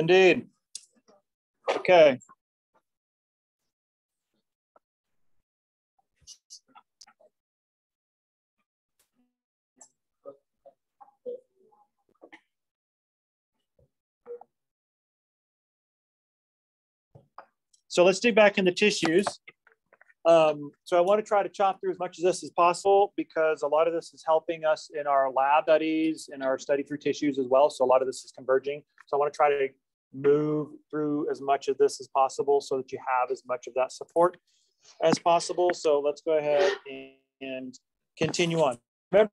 Indeed. Okay. So let's dig back into tissues. Um, so I want to try to chop through as much of this as possible because a lot of this is helping us in our lab studies, in our study through tissues as well. So a lot of this is converging. So I want to try to move through as much of this as possible so that you have as much of that support as possible. So let's go ahead and continue on. Remember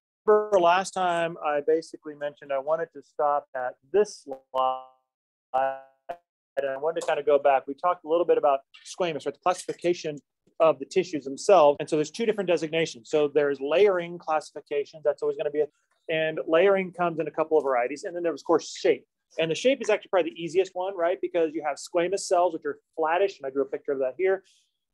last time I basically mentioned I wanted to stop at this slide I wanted to kind of go back. We talked a little bit about squamous, right? The classification of the tissues themselves. And so there's two different designations. So there's layering classification. That's always going to be a, and layering comes in a couple of varieties. And then there's of course shape. And the shape is actually probably the easiest one, right? Because you have squamous cells, which are flattish, and I drew a picture of that here.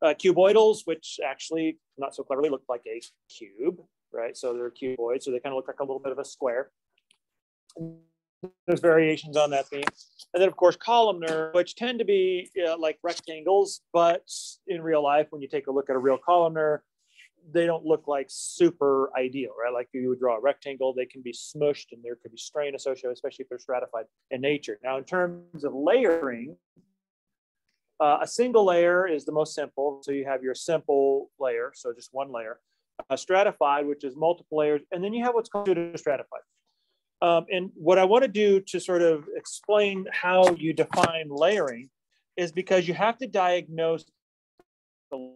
Uh, cuboidals, which actually not so cleverly look like a cube, right? So they're cuboid, so they kind of look like a little bit of a square. There's variations on that theme. And then of course columnar, which tend to be uh, like rectangles, but in real life, when you take a look at a real columnar, they don't look like super ideal, right? Like you would draw a rectangle, they can be smushed and there could be strain associated, especially if they're stratified in nature. Now, in terms of layering, uh, a single layer is the most simple. So you have your simple layer, so just one layer. A stratified, which is multiple layers, and then you have what's called stratified. Um, and what I want to do to sort of explain how you define layering is because you have to diagnose the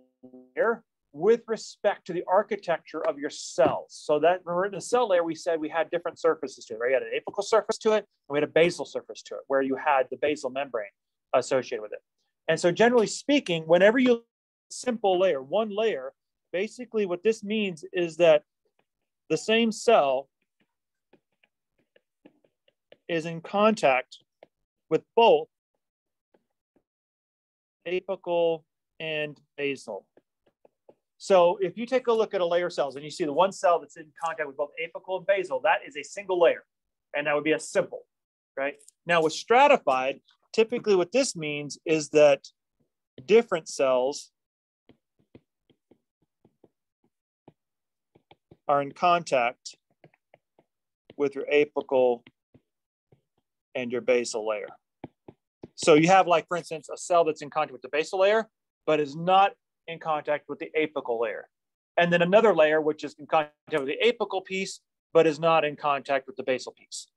layer with respect to the architecture of your cells. So that remember in the cell layer, we said we had different surfaces to it, right? You had an apical surface to it, and we had a basal surface to it, where you had the basal membrane associated with it. And so generally speaking, whenever you simple layer, one layer, basically what this means is that the same cell is in contact with both apical and basal. So if you take a look at a layer cells and you see the one cell that's in contact with both apical and basal, that is a single layer. And that would be a simple, right? Now with stratified, typically what this means is that different cells are in contact with your apical and your basal layer. So you have like, for instance, a cell that's in contact with the basal layer, but is not in contact with the apical layer. And then another layer, which is in contact with the apical piece, but is not in contact with the basal piece.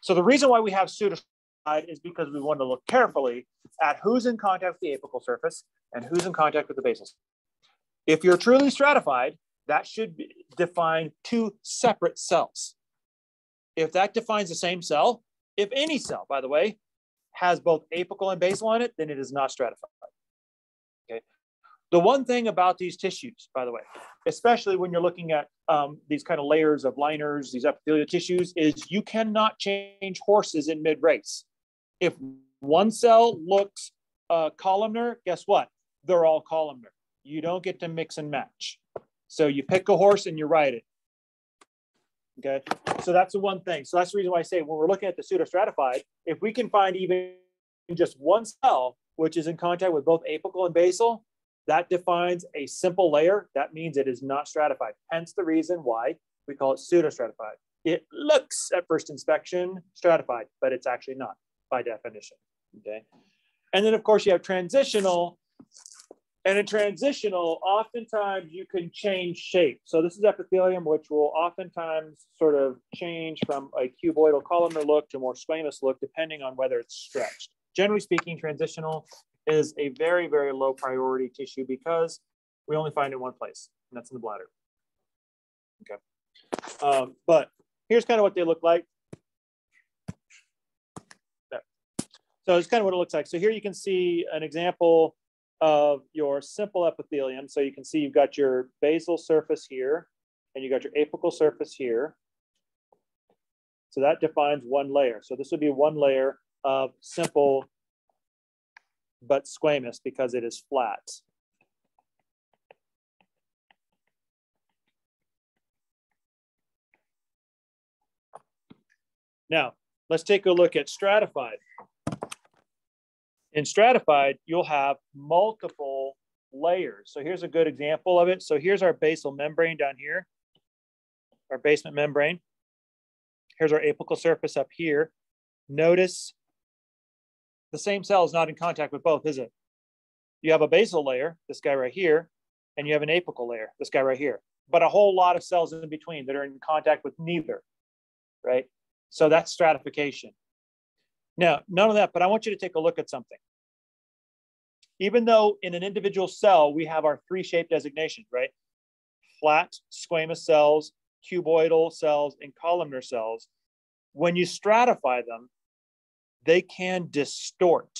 So the reason why we have pseudostratified is because we want to look carefully at who's in contact with the apical surface and who's in contact with the basal. If you're truly stratified, that should define two separate cells. If that defines the same cell, if any cell, by the way, has both apical and basal on it, then it is not stratified. The one thing about these tissues, by the way, especially when you're looking at um, these kind of layers of liners, these epithelial tissues, is you cannot change horses in mid-race. If one cell looks uh, columnar, guess what? They're all columnar. You don't get to mix and match. So you pick a horse and you ride it. Okay, so that's the one thing. So that's the reason why I say when we're looking at the pseudostratified, if we can find even just one cell which is in contact with both apical and basal, that defines a simple layer. That means it is not stratified. Hence the reason why we call it pseudostratified. It looks at first inspection stratified, but it's actually not by definition. Okay, and then of course you have transitional and in transitional, oftentimes you can change shape. So this is epithelium, which will oftentimes sort of change from a cuboidal columnar look to more squamous look, depending on whether it's stretched. Generally speaking, transitional is a very, very low priority tissue because we only find it in one place, and that's in the bladder. Okay. Um, but here's kind of what they look like. So it's kind of what it looks like. So here you can see an example of your simple epithelium. So you can see you've got your basal surface here, and you got your apical surface here. So that defines one layer. So this would be one layer of simple but squamous because it is flat. Now, let's take a look at stratified. In stratified, you'll have multiple layers. So here's a good example of it. So here's our basal membrane down here, our basement membrane. Here's our apical surface up here. Notice the same cell is not in contact with both, is it? You have a basal layer, this guy right here, and you have an apical layer, this guy right here, but a whole lot of cells in between that are in contact with neither, right? So that's stratification. Now, none of that, but I want you to take a look at something. Even though in an individual cell, we have our three shape designations, right? Flat squamous cells, cuboidal cells, and columnar cells. When you stratify them, they can distort.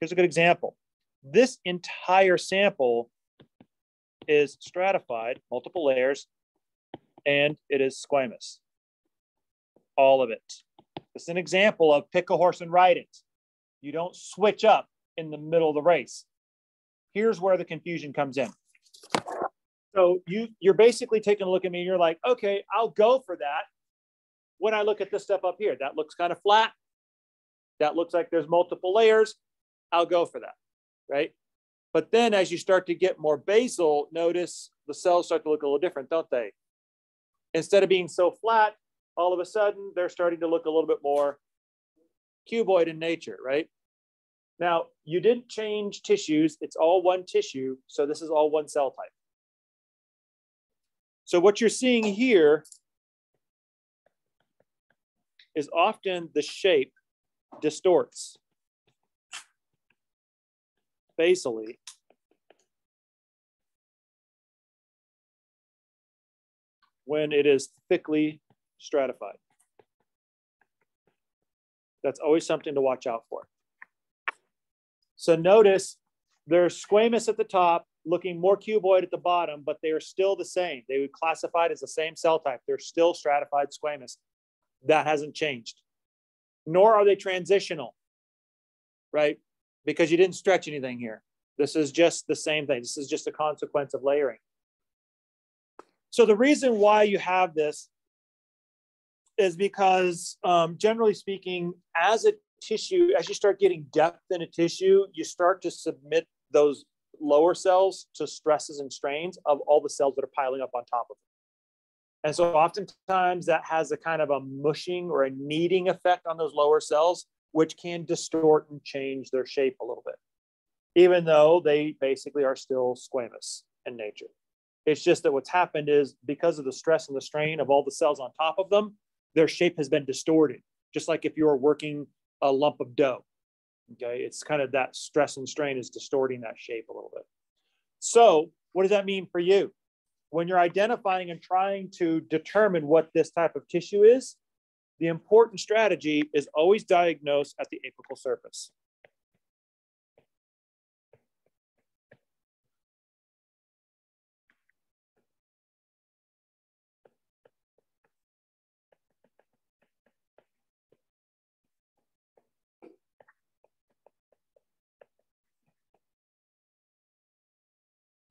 Here's a good example. This entire sample is stratified, multiple layers, and it is squamous. All of it. Is an example of pick a horse and ride it. You don't switch up in the middle of the race. Here's where the confusion comes in. So you you're basically taking a look at me and you're like, okay, I'll go for that. When I look at this stuff up here, that looks kind of flat. That looks like there's multiple layers. I'll go for that, right? But then as you start to get more basal, notice the cells start to look a little different, don't they? Instead of being so flat, all of a sudden they're starting to look a little bit more cuboid in nature, right? Now, you didn't change tissues. It's all one tissue. So this is all one cell type. So what you're seeing here is often the shape distorts basally when it is thickly stratified. That's always something to watch out for. So notice they're squamous at the top, looking more cuboid at the bottom, but they are still the same. They would classified as the same cell type. They're still stratified squamous. That hasn't changed. Nor are they transitional, right? Because you didn't stretch anything here. This is just the same thing. This is just a consequence of layering. So the reason why you have this is because um, generally speaking, as a tissue, as you start getting depth in a tissue, you start to submit those lower cells to stresses and strains of all the cells that are piling up on top of it. And so oftentimes that has a kind of a mushing or a kneading effect on those lower cells, which can distort and change their shape a little bit, even though they basically are still squamous in nature. It's just that what's happened is because of the stress and the strain of all the cells on top of them, their shape has been distorted. Just like if you were working a lump of dough. Okay, it's kind of that stress and strain is distorting that shape a little bit. So, what does that mean for you? When you're identifying and trying to determine what this type of tissue is, the important strategy is always diagnose at the apical surface.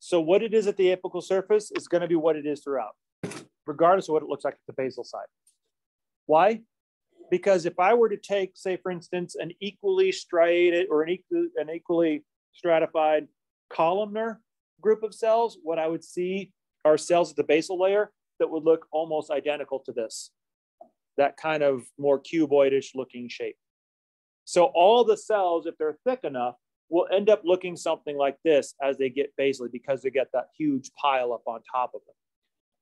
So what it is at the apical surface is going to be what it is throughout, regardless of what it looks like at the basal side. Why? Because if I were to take, say, for instance, an equally striated or an, equal, an equally stratified columnar group of cells, what I would see are cells at the basal layer that would look almost identical to this, that kind of more cuboidish looking shape. So all the cells, if they're thick enough, will end up looking something like this as they get basally because they get that huge pile up on top of them.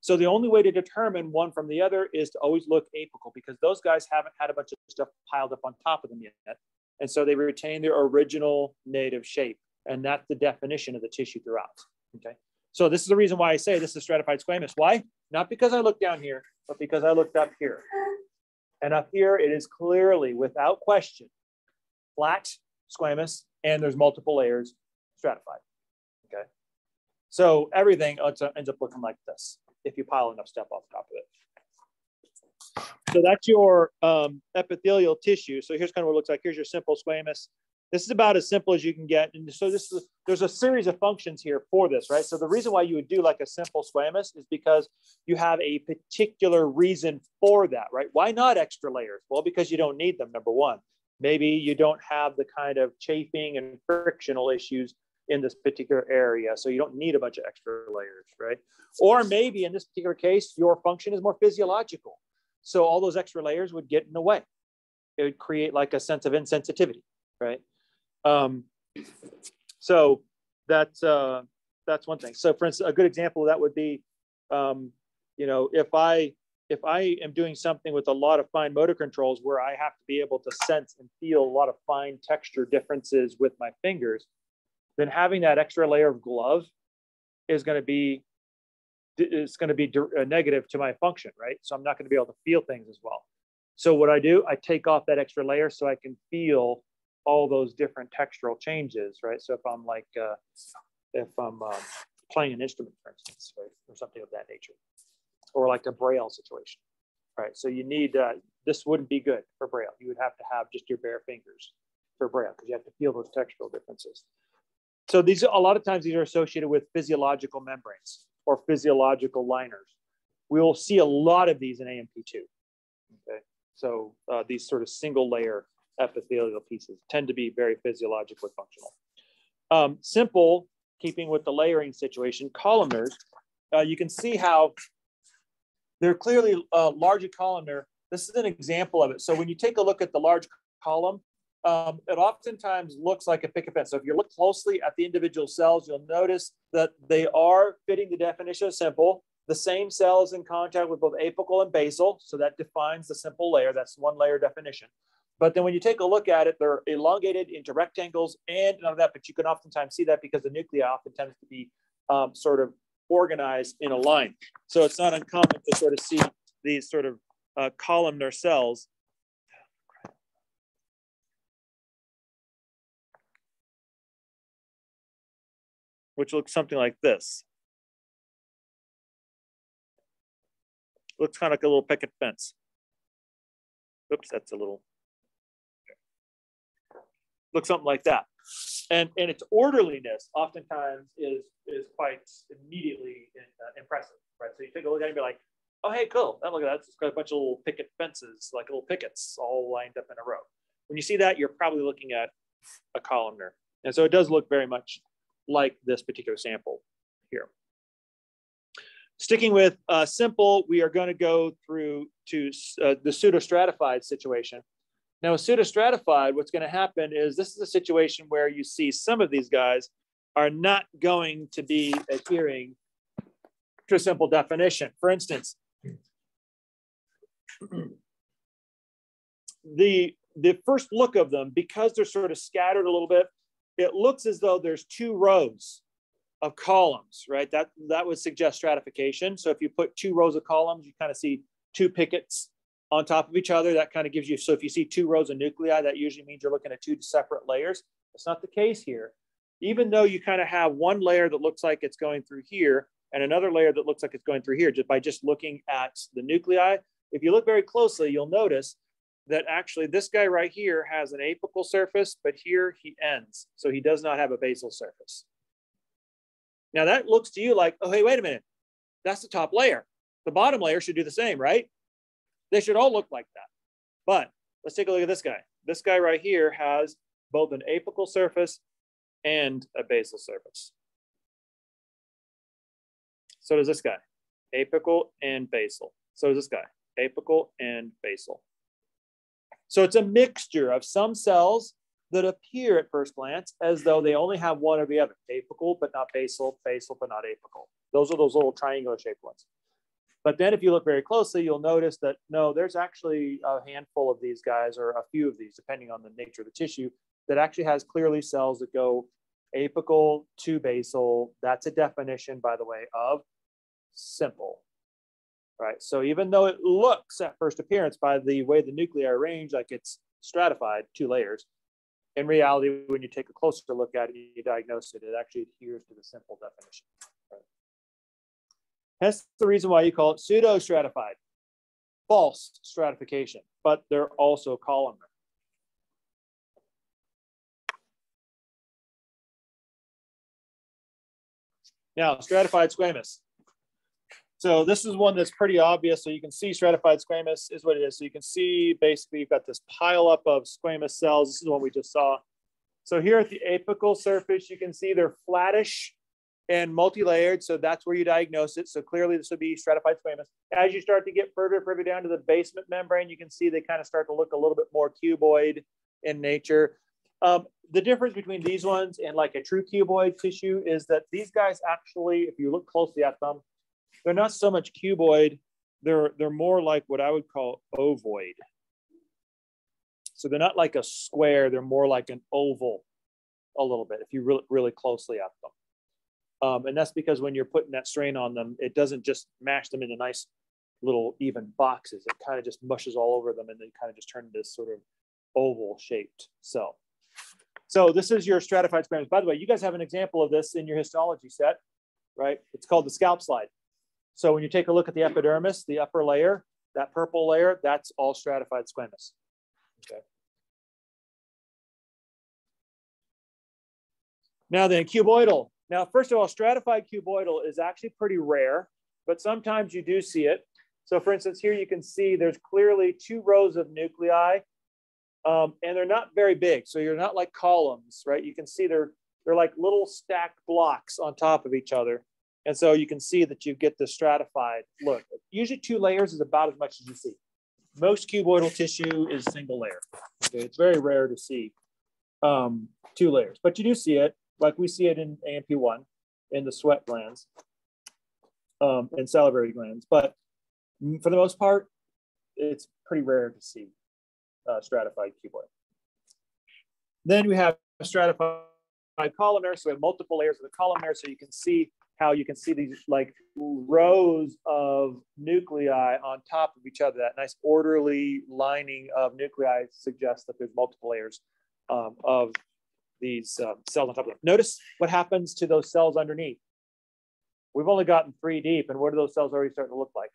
So the only way to determine one from the other is to always look apical because those guys haven't had a bunch of stuff piled up on top of them yet. And so they retain their original native shape. And that's the definition of the tissue throughout. Okay. So this is the reason why I say this is stratified squamous. Why? Not because I look down here, but because I looked up here. And up here, it is clearly, without question, flat squamous and there's multiple layers stratified. Okay. So everything ends up looking like this if you pile enough stuff on top of it. So that's your um, epithelial tissue. So here's kind of what it looks like. Here's your simple squamous. This is about as simple as you can get. And so this is, there's a series of functions here for this, right? So the reason why you would do like a simple squamous is because you have a particular reason for that, right? Why not extra layers? Well, because you don't need them, number one. Maybe you don't have the kind of chafing and frictional issues in this particular area. So you don't need a bunch of extra layers, right? Or maybe in this particular case, your function is more physiological. So all those extra layers would get in the way. It would create like a sense of insensitivity, right? Um, so that's uh, that's one thing. So for instance, a good example of that would be, um, you know, if I if I am doing something with a lot of fine motor controls where I have to be able to sense and feel a lot of fine texture differences with my fingers, then having that extra layer of glove is going to be it's going to be uh, negative to my function, right? So I'm not going to be able to feel things as well. So what I do, I take off that extra layer so I can feel all those different textural changes, right? So if I'm like, uh, if I'm um, playing an instrument, for instance, right, or something of that nature, or like a braille situation, right? So you need, uh, this wouldn't be good for braille. You would have to have just your bare fingers for braille because you have to feel those textural differences. So these, a lot of times these are associated with physiological membranes or physiological liners. We will see a lot of these in A&P2. Okay, so uh, these sort of single layer epithelial pieces tend to be very physiologically functional. Um, simple, keeping with the layering situation, columnars, uh, you can see how they're clearly uh, larger columnar. This is an example of it. So when you take a look at the large column, um, it oftentimes looks like a picket fence. So if you look closely at the individual cells, you'll notice that they are fitting the definition of simple. The same cells in contact with both apical and basal. So that defines the simple layer. That's one layer definition. But then when you take a look at it, they're elongated into rectangles and none of that, but you can oftentimes see that because the nuclei often tends to be um, sort of organized in a line. So it's not uncommon to sort of see these sort of uh, columnar cells which looks something like this. Looks kind of like a little picket fence. Oops, that's a little, looks something like that. And, and its orderliness oftentimes is, is quite immediately uh, impressive, right? So you take a look at it and be like, oh, hey, cool. That, look at that. It's got a bunch of little picket fences, like little pickets all lined up in a row. When you see that, you're probably looking at a columnar. And so it does look very much like this particular sample here. Sticking with uh, simple, we are going to go through to uh, the pseudostratified situation. Now, pseudostratified, what's going to happen is this is a situation where you see some of these guys are not going to be adhering to a simple definition. For instance, the, the first look of them, because they're sort of scattered a little bit, it looks as though there's two rows of columns, right? That, that would suggest stratification. So if you put two rows of columns, you kind of see two pickets on top of each other. That kind of gives you, so if you see two rows of nuclei, that usually means you're looking at two separate layers. That's not the case here. Even though you kind of have one layer that looks like it's going through here and another layer that looks like it's going through here, just by just looking at the nuclei, if you look very closely, you'll notice that actually this guy right here has an apical surface, but here he ends. So he does not have a basal surface. Now that looks to you like, oh, hey, wait a minute. That's the top layer. The bottom layer should do the same, right? They should all look like that. But let's take a look at this guy. This guy right here has both an apical surface and a basal surface. So does this guy, apical and basal. So does this guy, apical and basal. So it's a mixture of some cells that appear at first glance as though they only have one or the other, apical but not basal, basal but not apical. Those are those little triangular shaped ones. But then if you look very closely, you'll notice that no, there's actually a handful of these guys or a few of these, depending on the nature of the tissue, that actually has clearly cells that go apical to basal. That's a definition, by the way, of simple right? So even though it looks at first appearance by the way the nuclei arranged, like it's stratified, two layers, in reality, when you take a closer look at it, you diagnose it, it actually adheres to the simple definition. Hence the reason why you call it pseudo-stratified, false stratification, but they're also columnar. Now, stratified squamous. So this is one that's pretty obvious. So you can see stratified squamous is what it is. So you can see basically you've got this pile up of squamous cells. This is what we just saw. So here at the apical surface, you can see they're flattish and multi-layered. So that's where you diagnose it. So clearly this would be stratified squamous. As you start to get further, further down to the basement membrane, you can see they kind of start to look a little bit more cuboid in nature. Um, the difference between these ones and like a true cuboid tissue is that these guys actually, if you look closely at them, they're not so much cuboid. They're, they're more like what I would call ovoid. So they're not like a square. They're more like an oval a little bit if you really, really closely at them. Um, and that's because when you're putting that strain on them, it doesn't just mash them into nice little even boxes. It kind of just mushes all over them and they kind of just turn this sort of oval shaped cell. So this is your stratified squamous. By the way, you guys have an example of this in your histology set, right? It's called the scalp slide. So when you take a look at the epidermis, the upper layer, that purple layer, that's all stratified squamous. Okay. Now then, cuboidal. Now, first of all, stratified cuboidal is actually pretty rare, but sometimes you do see it. So for instance, here you can see there's clearly two rows of nuclei um, and they're not very big. So you're not like columns, right? You can see they're, they're like little stacked blocks on top of each other. And so you can see that you get the stratified look. Usually two layers is about as much as you see. Most cuboidal tissue is single layer. Okay, it's very rare to see um, two layers, but you do see it like we see it in A&P1 in the sweat glands um, and salivary glands. But for the most part, it's pretty rare to see uh, stratified cuboid. Then we have stratified columnar. So we have multiple layers of the columnar. So you can see how you can see these like rows of nuclei on top of each other. That nice orderly lining of nuclei suggests that there's multiple layers um, of these um, cells on top of them. Notice what happens to those cells underneath. We've only gotten three deep, and what are those cells already starting to look like?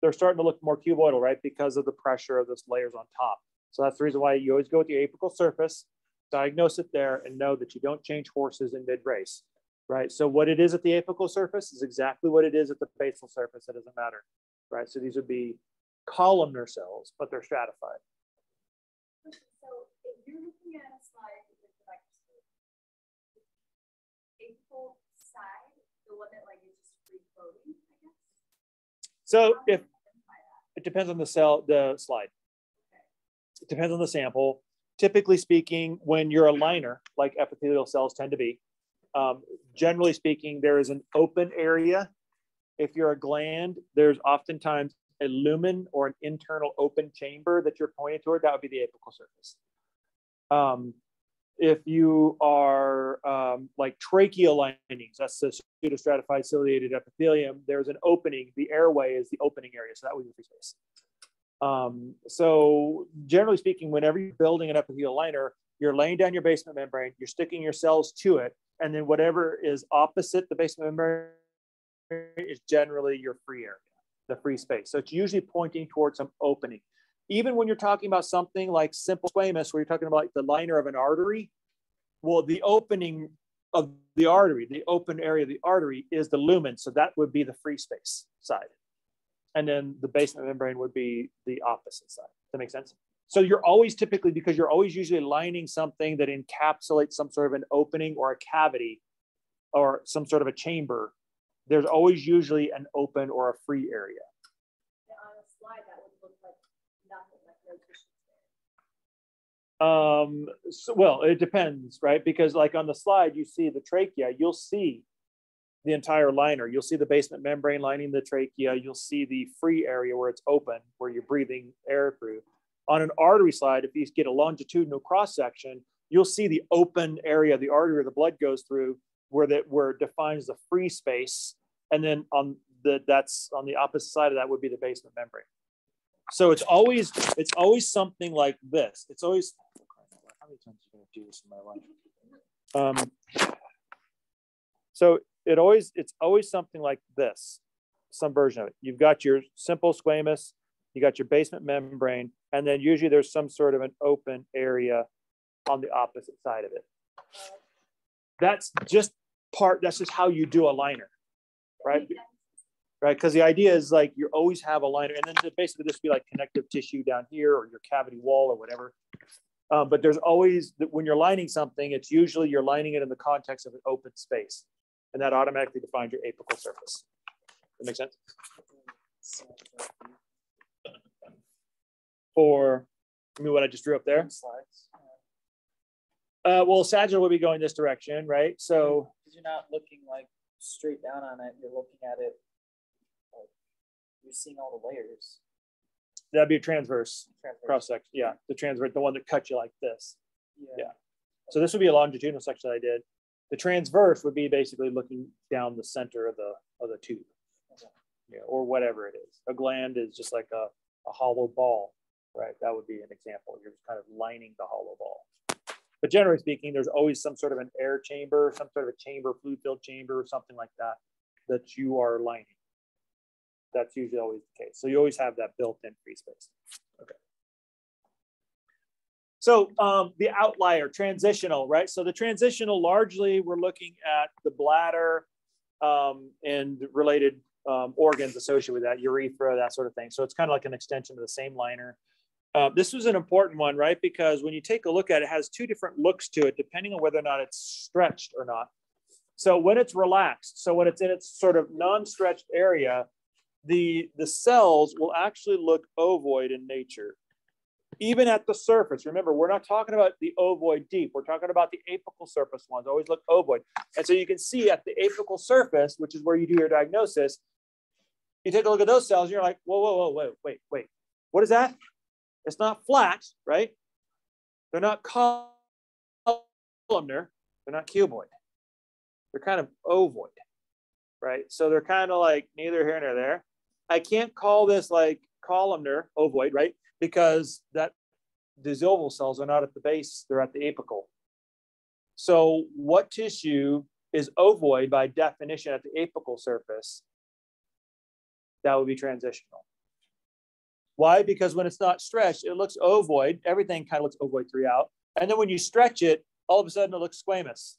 They're starting to look more cuboidal, right? Because of the pressure of those layers on top. So that's the reason why you always go with the apical surface, diagnose it there, and know that you don't change horses in mid-race, right? So what it is at the apical surface is exactly what it is at the basal surface. It doesn't matter, right? So these would be columnar cells, but they're stratified. So if it depends on the cell, the slide. It depends on the sample. Typically speaking, when you're a liner, like epithelial cells tend to be, um, generally speaking, there is an open area. If you're a gland, there's oftentimes a lumen or an internal open chamber that you're pointing toward. That would be the apical surface. Um, if you are um, like tracheal linings, that's the pseudostratified ciliated epithelium, there's an opening. The airway is the opening area, so that would be free space. Um, so generally speaking, whenever you're building an epithelial liner, you're laying down your basement membrane, you're sticking your cells to it, and then whatever is opposite the basement membrane is generally your free area, the free space. So it's usually pointing towards some opening even when you're talking about something like simple squamous, where you're talking about the liner of an artery, well, the opening of the artery, the open area of the artery is the lumen. So that would be the free space side. And then the basement membrane would be the opposite side. Does that make sense? So you're always typically, because you're always usually lining something that encapsulates some sort of an opening or a cavity or some sort of a chamber, there's always usually an open or a free area. Um, so, well, it depends, right? Because like on the slide, you see the trachea, you'll see the entire liner. You'll see the basement membrane lining the trachea. You'll see the free area where it's open, where you're breathing air through. On an artery slide, if you get a longitudinal cross section, you'll see the open area the artery where the blood goes through, where that where it defines the free space. And then on the that's on the opposite side of that would be the basement membrane. So it's always it's always something like this. It's always how many times are you going to do this in my life? Um, so it always it's always something like this, some version of it. You've got your simple squamous, you got your basement membrane, and then usually there's some sort of an open area on the opposite side of it. That's just part. That's just how you do a liner, right? Right? Because the idea is like you always have a liner, and then basically this be like connective tissue down here or your cavity wall or whatever. Um, but there's always when you're lining something, it's usually you're lining it in the context of an open space, and that automatically defines your apical surface. Does that makes sense. For I mean, what I just drew up there. Uh, well, sagittal would be going this direction, right? So you're not looking like straight down on it. You're looking at it you're seeing all the layers. That'd be a transverse, transverse. cross section. Yeah, the transverse, the one that cuts you like this. Yeah. yeah. So this would be a longitudinal section I did. The transverse would be basically looking down the center of the of the tube, okay. yeah, or whatever it is. A gland is just like a, a hollow ball, right? That would be an example. You're just kind of lining the hollow ball. But generally speaking, there's always some sort of an air chamber, some sort of a chamber, fluid filled chamber, or something like that, that you are lining. That's usually always the case. So you always have that built-in free space. Okay. So um, the outlier, transitional, right? So the transitional, largely we're looking at the bladder um, and related um, organs associated with that, urethra, that sort of thing. So it's kind of like an extension of the same liner. Uh, this was an important one, right? Because when you take a look at it, it has two different looks to it, depending on whether or not it's stretched or not. So when it's relaxed, so when it's in its sort of non-stretched area, the, the cells will actually look ovoid in nature, even at the surface. Remember, we're not talking about the ovoid deep. We're talking about the apical surface ones, always look ovoid. And so you can see at the apical surface, which is where you do your diagnosis, you take a look at those cells, and you're like, whoa, whoa, whoa, wait, wait, wait. What is that? It's not flat, right? They're not columnar. They're not cuboid. They're kind of ovoid, right? So they're kind of like neither here nor there. I can't call this like columnar ovoid, right? Because that these oval cells are not at the base, they're at the apical. So what tissue is ovoid by definition at the apical surface? That would be transitional. Why? Because when it's not stretched, it looks ovoid. Everything kind of looks ovoid throughout. And then when you stretch it, all of a sudden it looks squamous.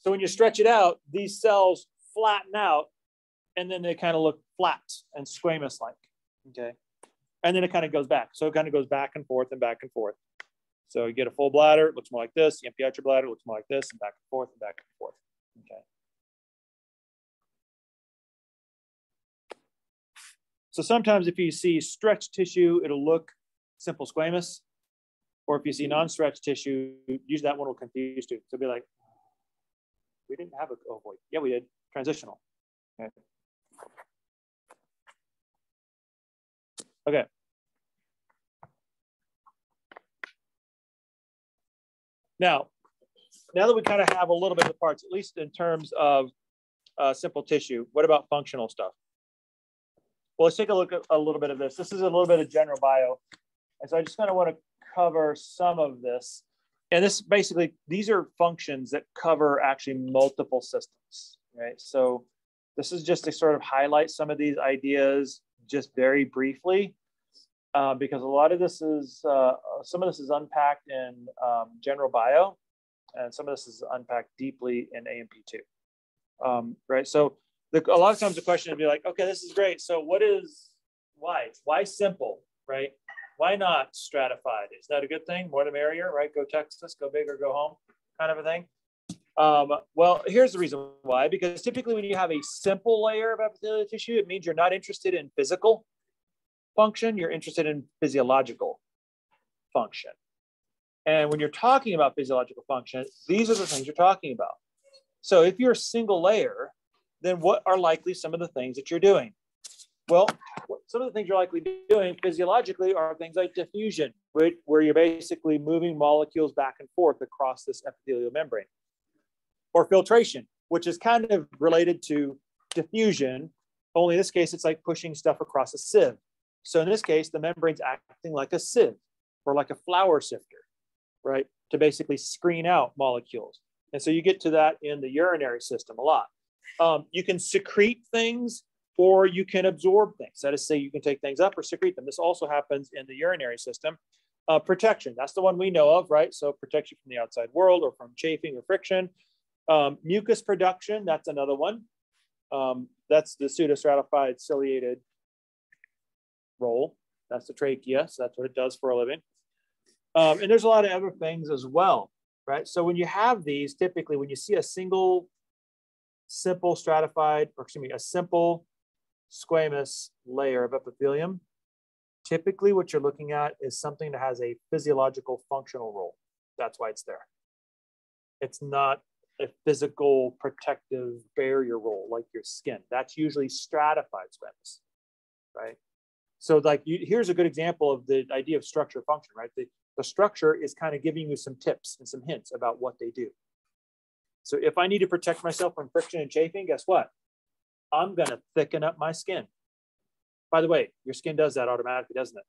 So when you stretch it out, these cells flatten out and then they kind of look flat and squamous like, okay? And then it kind of goes back. So it kind of goes back and forth and back and forth. So you get a full bladder, it looks more like this. You empty out your bladder, it looks more like this, and back and forth and back and forth. Okay. So sometimes if you see stretched tissue, it'll look simple squamous. Or if you see non-stretched tissue, usually that one will confuse you. So it'll be like, we didn't have a ovoid. Yeah, we did. Transitional. Okay. Okay. Now, now that we kind of have a little bit of the parts, at least in terms of uh, simple tissue, what about functional stuff? Well, let's take a look at a little bit of this. This is a little bit of general bio. And so I just kind of want to cover some of this. And this basically, these are functions that cover actually multiple systems, right? So this is just to sort of highlight some of these ideas just very briefly. Uh, because a lot of this is, uh, some of this is unpacked in um, general bio, and some of this is unpacked deeply in A&P2, um, right? So the, a lot of times the question would be like, okay, this is great. So what is, why? Why simple, right? Why not stratified? Is that a good thing? More the merrier, right? Go Texas, go big or go home kind of a thing. Um, well, here's the reason why, because typically when you have a simple layer of epithelial tissue, it means you're not interested in physical function, you're interested in physiological function. And when you're talking about physiological function, these are the things you're talking about. So if you're a single layer, then what are likely some of the things that you're doing? Well, some of the things you're likely doing physiologically are things like diffusion, where you're basically moving molecules back and forth across this epithelial membrane, or filtration, which is kind of related to diffusion, only in this case, it's like pushing stuff across a sieve. So in this case, the membrane's acting like a sieve or like a flour sifter, right? To basically screen out molecules. And so you get to that in the urinary system a lot. Um, you can secrete things or you can absorb things. That is, say you can take things up or secrete them. This also happens in the urinary system. Uh, protection, that's the one we know of, right? So protection from the outside world or from chafing or friction. Um, mucus production, that's another one. Um, that's the pseudostratified ciliated role. That's the trachea, so that's what it does for a living. Um, and there's a lot of other things as well, right? So when you have these, typically when you see a single simple stratified, or excuse me, a simple squamous layer of epithelium, typically what you're looking at is something that has a physiological functional role. That's why it's there. It's not a physical protective barrier role like your skin. That's usually stratified squamous, right? So like you, here's a good example of the idea of structure function, right? The, the structure is kind of giving you some tips and some hints about what they do. So if I need to protect myself from friction and chafing, guess what? I'm gonna thicken up my skin. By the way, your skin does that automatically, doesn't it?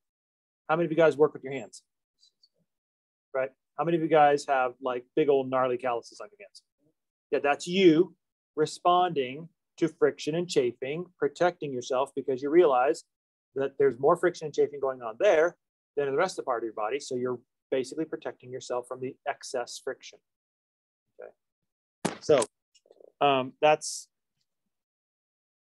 How many of you guys work with your hands? Right? How many of you guys have like big old gnarly calluses on your hands? Yeah, that's you responding to friction and chafing, protecting yourself because you realize that there's more friction and chafing going on there than in the rest of the part of your body. So you're basically protecting yourself from the excess friction. Okay. So um, that's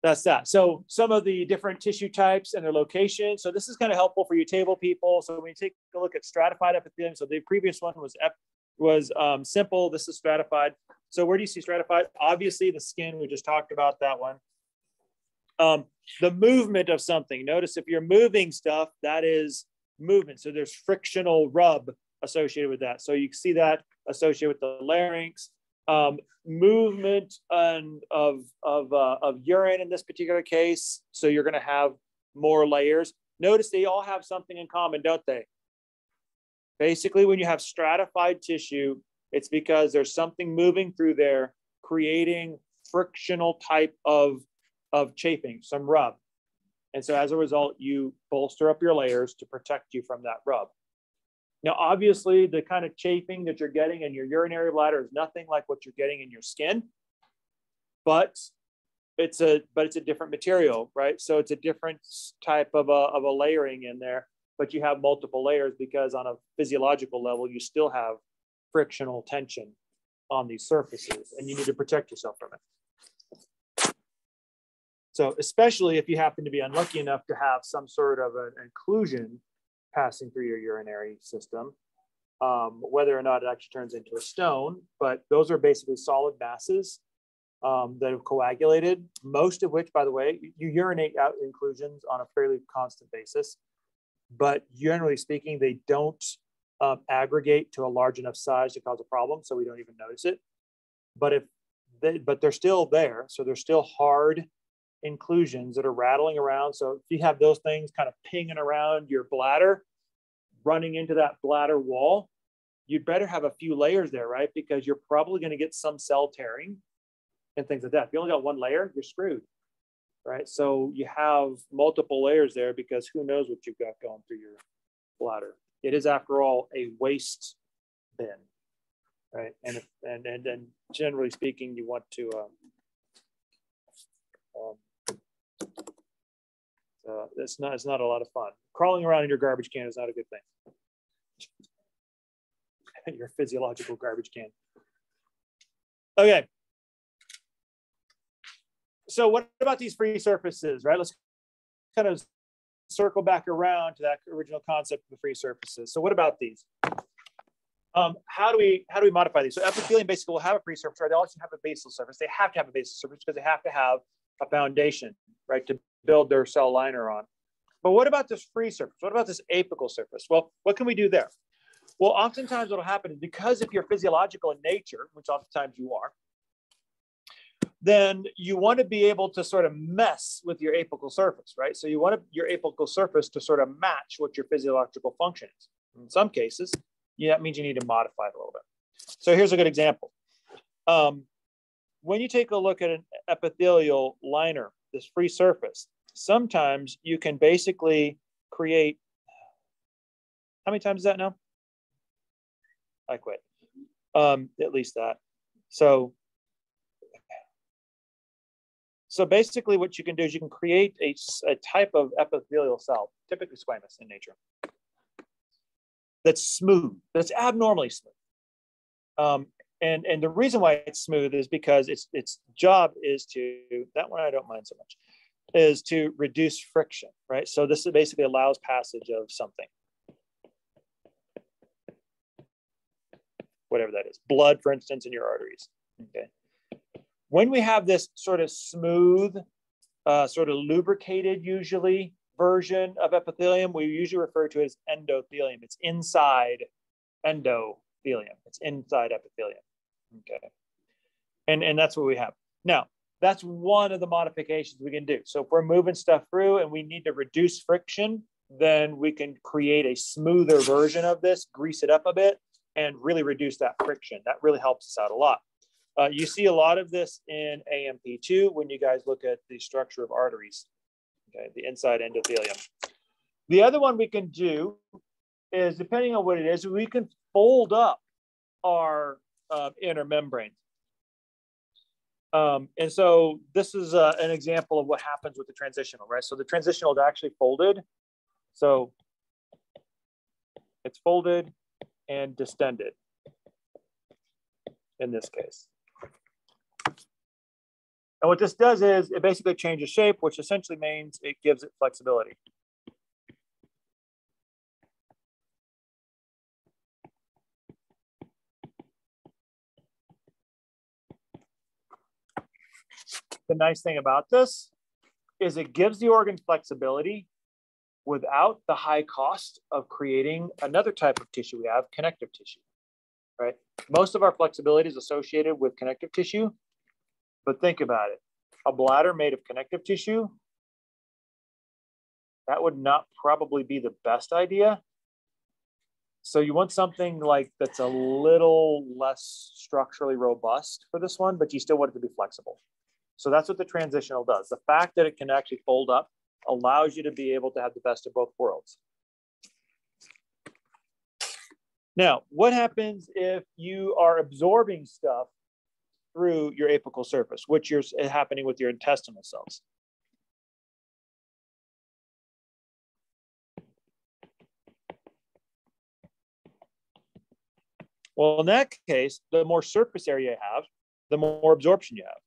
that's that. So some of the different tissue types and their location. So this is kind of helpful for you table people. So when you take a look at stratified epithelium, so the previous one was ep was um, simple. This is stratified. So where do you see stratified? Obviously the skin, we just talked about that one. Um, the movement of something. Notice if you're moving stuff, that is movement. So there's frictional rub associated with that. So you see that associated with the larynx. Um, movement and of, of, uh, of urine in this particular case. So you're going to have more layers. Notice they all have something in common, don't they? Basically, when you have stratified tissue, it's because there's something moving through there, creating frictional type of, of chafing, some rub. And so as a result, you bolster up your layers to protect you from that rub. Now, obviously, the kind of chafing that you're getting in your urinary bladder is nothing like what you're getting in your skin, but it's a but it's a different material, right? So it's a different type of a, of a layering in there, but you have multiple layers because on a physiological level, you still have frictional tension on these surfaces, and you need to protect yourself from it. So especially if you happen to be unlucky enough to have some sort of an inclusion passing through your urinary system, um, whether or not it actually turns into a stone. But those are basically solid masses um, that have coagulated, most of which, by the way, you urinate out inclusions on a fairly constant basis. But generally speaking, they don't um, aggregate to a large enough size to cause a problem, so we don't even notice it. But if they, but they're still there, so they're still hard inclusions that are rattling around. So if you have those things kind of pinging around your bladder, running into that bladder wall, you'd better have a few layers there, right? Because you're probably going to get some cell tearing and things like that. If you only got one layer, you're screwed, right? So you have multiple layers there because who knows what you've got going through your bladder. It is, after all, a waste bin, right? And if, and and and generally speaking, you want to um, uh, it's not it's not a lot of fun. Crawling around in your garbage can is not a good thing. your physiological garbage can. Okay. So what about these free surfaces, right? Let's kind of circle back around to that original concept of the free surfaces. So what about these? Um, how do we how do we modify these? So epithelium basically will have a free surface? They also have a basal surface. They have to have a basal surface because they have to have a foundation, right, to build their cell liner on. But what about this free surface? What about this apical surface? Well, what can we do there? Well, oftentimes what'll happen is because if you're physiological in nature, which oftentimes you are, then you want to be able to sort of mess with your apical surface, right? So you want your apical surface to sort of match what your physiological function is. In some cases, yeah, that means you need to modify it a little bit. So here's a good example. Um, when you take a look at an epithelial liner, this free surface, sometimes you can basically create, how many times is that now? I quit. Um, at least that. So, so basically what you can do is you can create a, a type of epithelial cell, typically squamous in nature. that's smooth, that's abnormally smooth. Um, and and the reason why it's smooth is because its its job is to that one I don't mind so much is to reduce friction, right? So this basically allows passage of something, whatever that is, blood, for instance, in your arteries. Okay. When we have this sort of smooth, uh, sort of lubricated, usually version of epithelium, we usually refer to it as endothelium. It's inside endothelium. It's inside epithelium. Okay. And, and that's what we have. Now, that's one of the modifications we can do. So if we're moving stuff through and we need to reduce friction, then we can create a smoother version of this, grease it up a bit, and really reduce that friction. That really helps us out a lot. Uh, you see a lot of this in A&P2 when you guys look at the structure of arteries, okay, the inside endothelium. The other one we can do is, depending on what it is, we can fold up our uh, inner membrane. Um, and so this is uh, an example of what happens with the transitional, right? So the transitional is actually folded. So it's folded and distended in this case. And what this does is it basically changes shape, which essentially means it gives it flexibility. The nice thing about this is it gives the organ flexibility without the high cost of creating another type of tissue we have, connective tissue, right? Most of our flexibility is associated with connective tissue, but think about it. A bladder made of connective tissue, that would not probably be the best idea. So you want something like that's a little less structurally robust for this one, but you still want it to be flexible. So that's what the transitional does. The fact that it can actually fold up allows you to be able to have the best of both worlds. Now, what happens if you are absorbing stuff through your apical surface, which is happening with your intestinal cells. Well, in that case, the more surface area you have, the more absorption you have.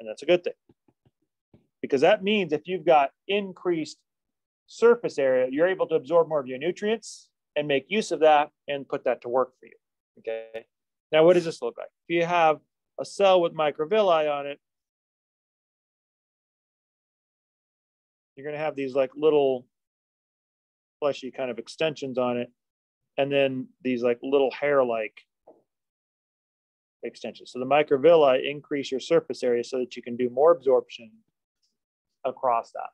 And that's a good thing. Because that means if you've got increased surface area, you're able to absorb more of your nutrients and make use of that and put that to work for you. Okay. Now, what does this look like? If you have a cell with microvilli on it, you're going to have these like little fleshy kind of extensions on it, and then these like little hair-like extensions. So the microvilli increase your surface area so that you can do more absorption across that.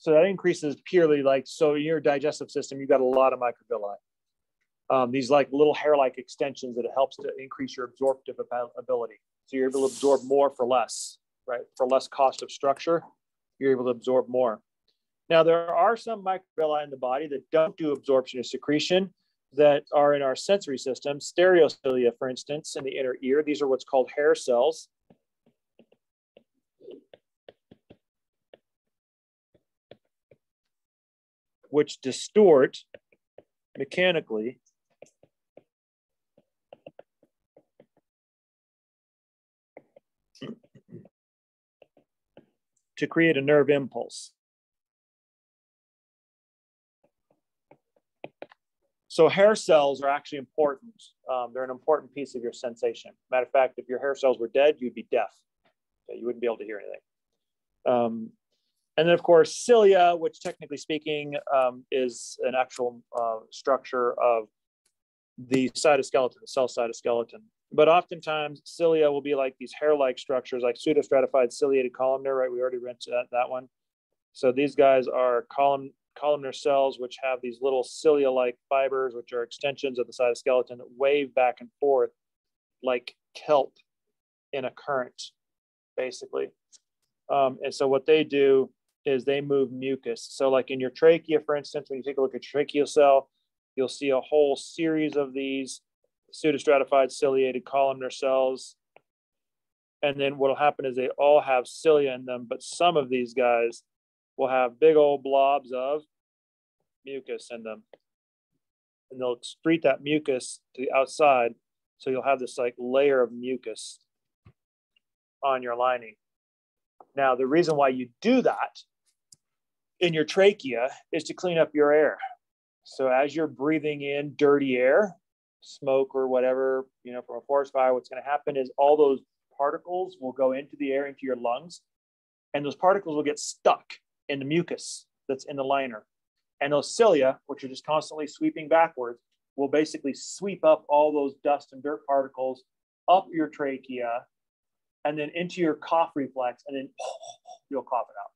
So that increases purely like, so in your digestive system, you've got a lot of microvilli. Um, these like little hair-like extensions that it helps to increase your absorptive ability. So you're able to absorb more for less, right? For less cost of structure, you're able to absorb more. Now, there are some microvilli in the body that don't do absorption or secretion that are in our sensory system. Stereocilia, for instance, in the inner ear, these are what's called hair cells. which distort mechanically to create a nerve impulse. So hair cells are actually important. Um, they're an important piece of your sensation. Matter of fact, if your hair cells were dead, you'd be deaf. Okay, you wouldn't be able to hear anything. Um, and then, of course, cilia, which technically speaking um, is an actual uh, structure of the cytoskeleton, the cell cytoskeleton. But oftentimes, cilia will be like these hair-like structures, like pseudostratified ciliated columnar, right? We already went to that, that one. So these guys are column, columnar cells, which have these little cilia-like fibers, which are extensions of the cytoskeleton that wave back and forth like kelp in a current, basically. Um, and so what they do is they move mucus. So like in your trachea, for instance, when you take a look at tracheal cell, you'll see a whole series of these pseudostratified ciliated columnar cells. And then what'll happen is they all have cilia in them, but some of these guys will have big old blobs of mucus in them. And they'll excrete that mucus to the outside. So you'll have this like layer of mucus on your lining. Now, the reason why you do that in your trachea is to clean up your air. So as you're breathing in dirty air, smoke or whatever, you know, from a forest fire, what's going to happen is all those particles will go into the air, into your lungs, and those particles will get stuck in the mucus that's in the liner. And those cilia, which are just constantly sweeping backwards, will basically sweep up all those dust and dirt particles up your trachea and then into your cough reflex, and then you'll cough it out.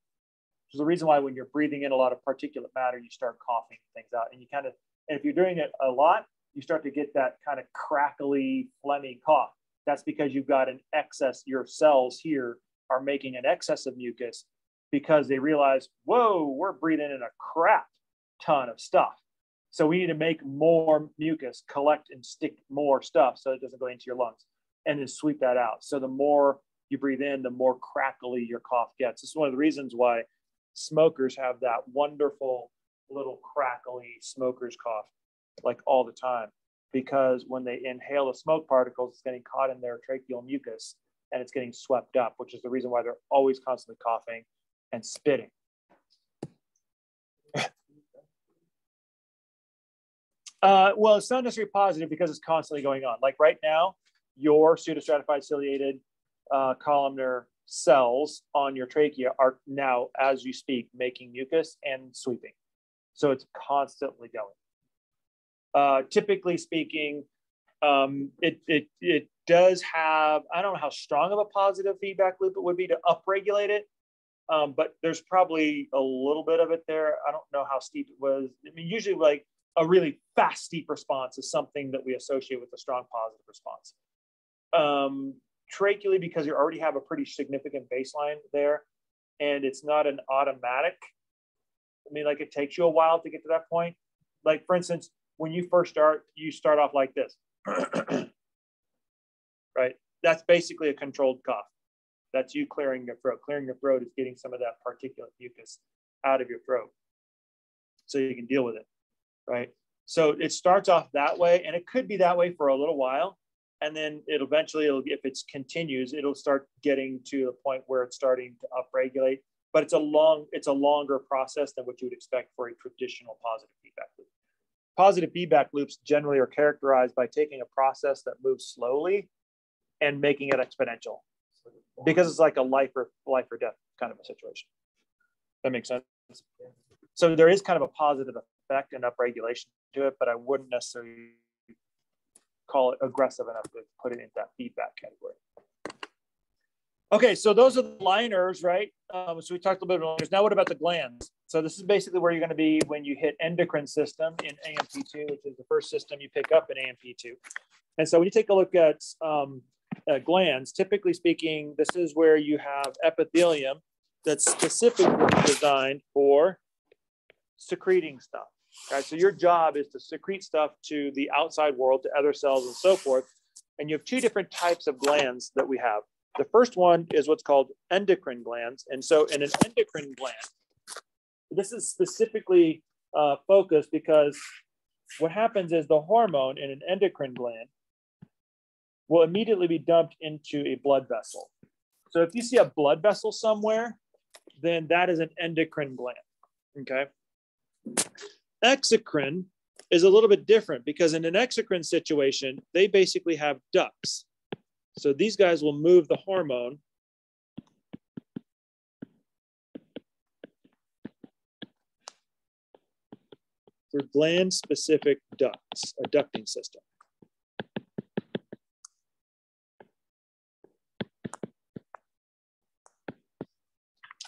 Is the reason why when you're breathing in a lot of particulate matter, you start coughing things out. And you kind of, and if you're doing it a lot, you start to get that kind of crackly, phlegmy cough. That's because you've got an excess, your cells here are making an excess of mucus because they realize, whoa, we're breathing in a crap ton of stuff. So we need to make more mucus, collect and stick more stuff so it doesn't go into your lungs and then sweep that out. So the more you breathe in, the more crackly your cough gets. This is one of the reasons why smokers have that wonderful little crackly smoker's cough like all the time because when they inhale the smoke particles, it's getting caught in their tracheal mucus and it's getting swept up, which is the reason why they're always constantly coughing and spitting. uh, well, it's not necessarily positive because it's constantly going on. Like right now, your pseudostratified ciliated uh, columnar cells on your trachea are now, as you speak, making mucus and sweeping. So it's constantly going. Uh, typically speaking, um, it, it, it does have, I don't know how strong of a positive feedback loop it would be to upregulate it, um, but there's probably a little bit of it there. I don't know how steep it was. I mean, usually like a really fast, steep response is something that we associate with a strong positive response. Um, tracheally, because you already have a pretty significant baseline there, and it's not an automatic. I mean, like it takes you a while to get to that point. Like for instance, when you first start, you start off like this, right? That's basically a controlled cough. That's you clearing your throat. Clearing your throat is getting some of that particulate mucus out of your throat so you can deal with it, right? So it starts off that way, and it could be that way for a little while and then it'll eventually, it'll, if it continues, it'll start getting to the point where it's starting to upregulate. But it's a long, it's a longer process than what you would expect for a traditional positive feedback loop. Positive feedback loops generally are characterized by taking a process that moves slowly and making it exponential, because it's like a life or life or death kind of a situation. That makes sense. So there is kind of a positive effect and upregulation to it, but I wouldn't necessarily call it aggressive enough to put it in that feedback category. Okay, so those are the liners, right? Um, so we talked a little bit about liners. Now what about the glands? So this is basically where you're going to be when you hit endocrine system in A&P2, which is the first system you pick up in A&P2. And so when you take a look at um, uh, glands, typically speaking, this is where you have epithelium that's specifically designed for secreting stuff. Right? So your job is to secrete stuff to the outside world, to other cells and so forth. And you have two different types of glands that we have. The first one is what's called endocrine glands. And so in an endocrine gland, this is specifically uh, focused because what happens is the hormone in an endocrine gland will immediately be dumped into a blood vessel. So if you see a blood vessel somewhere, then that is an endocrine gland. Okay. Exocrine is a little bit different because in an exocrine situation, they basically have ducts. So these guys will move the hormone through gland specific ducts, a ducting system.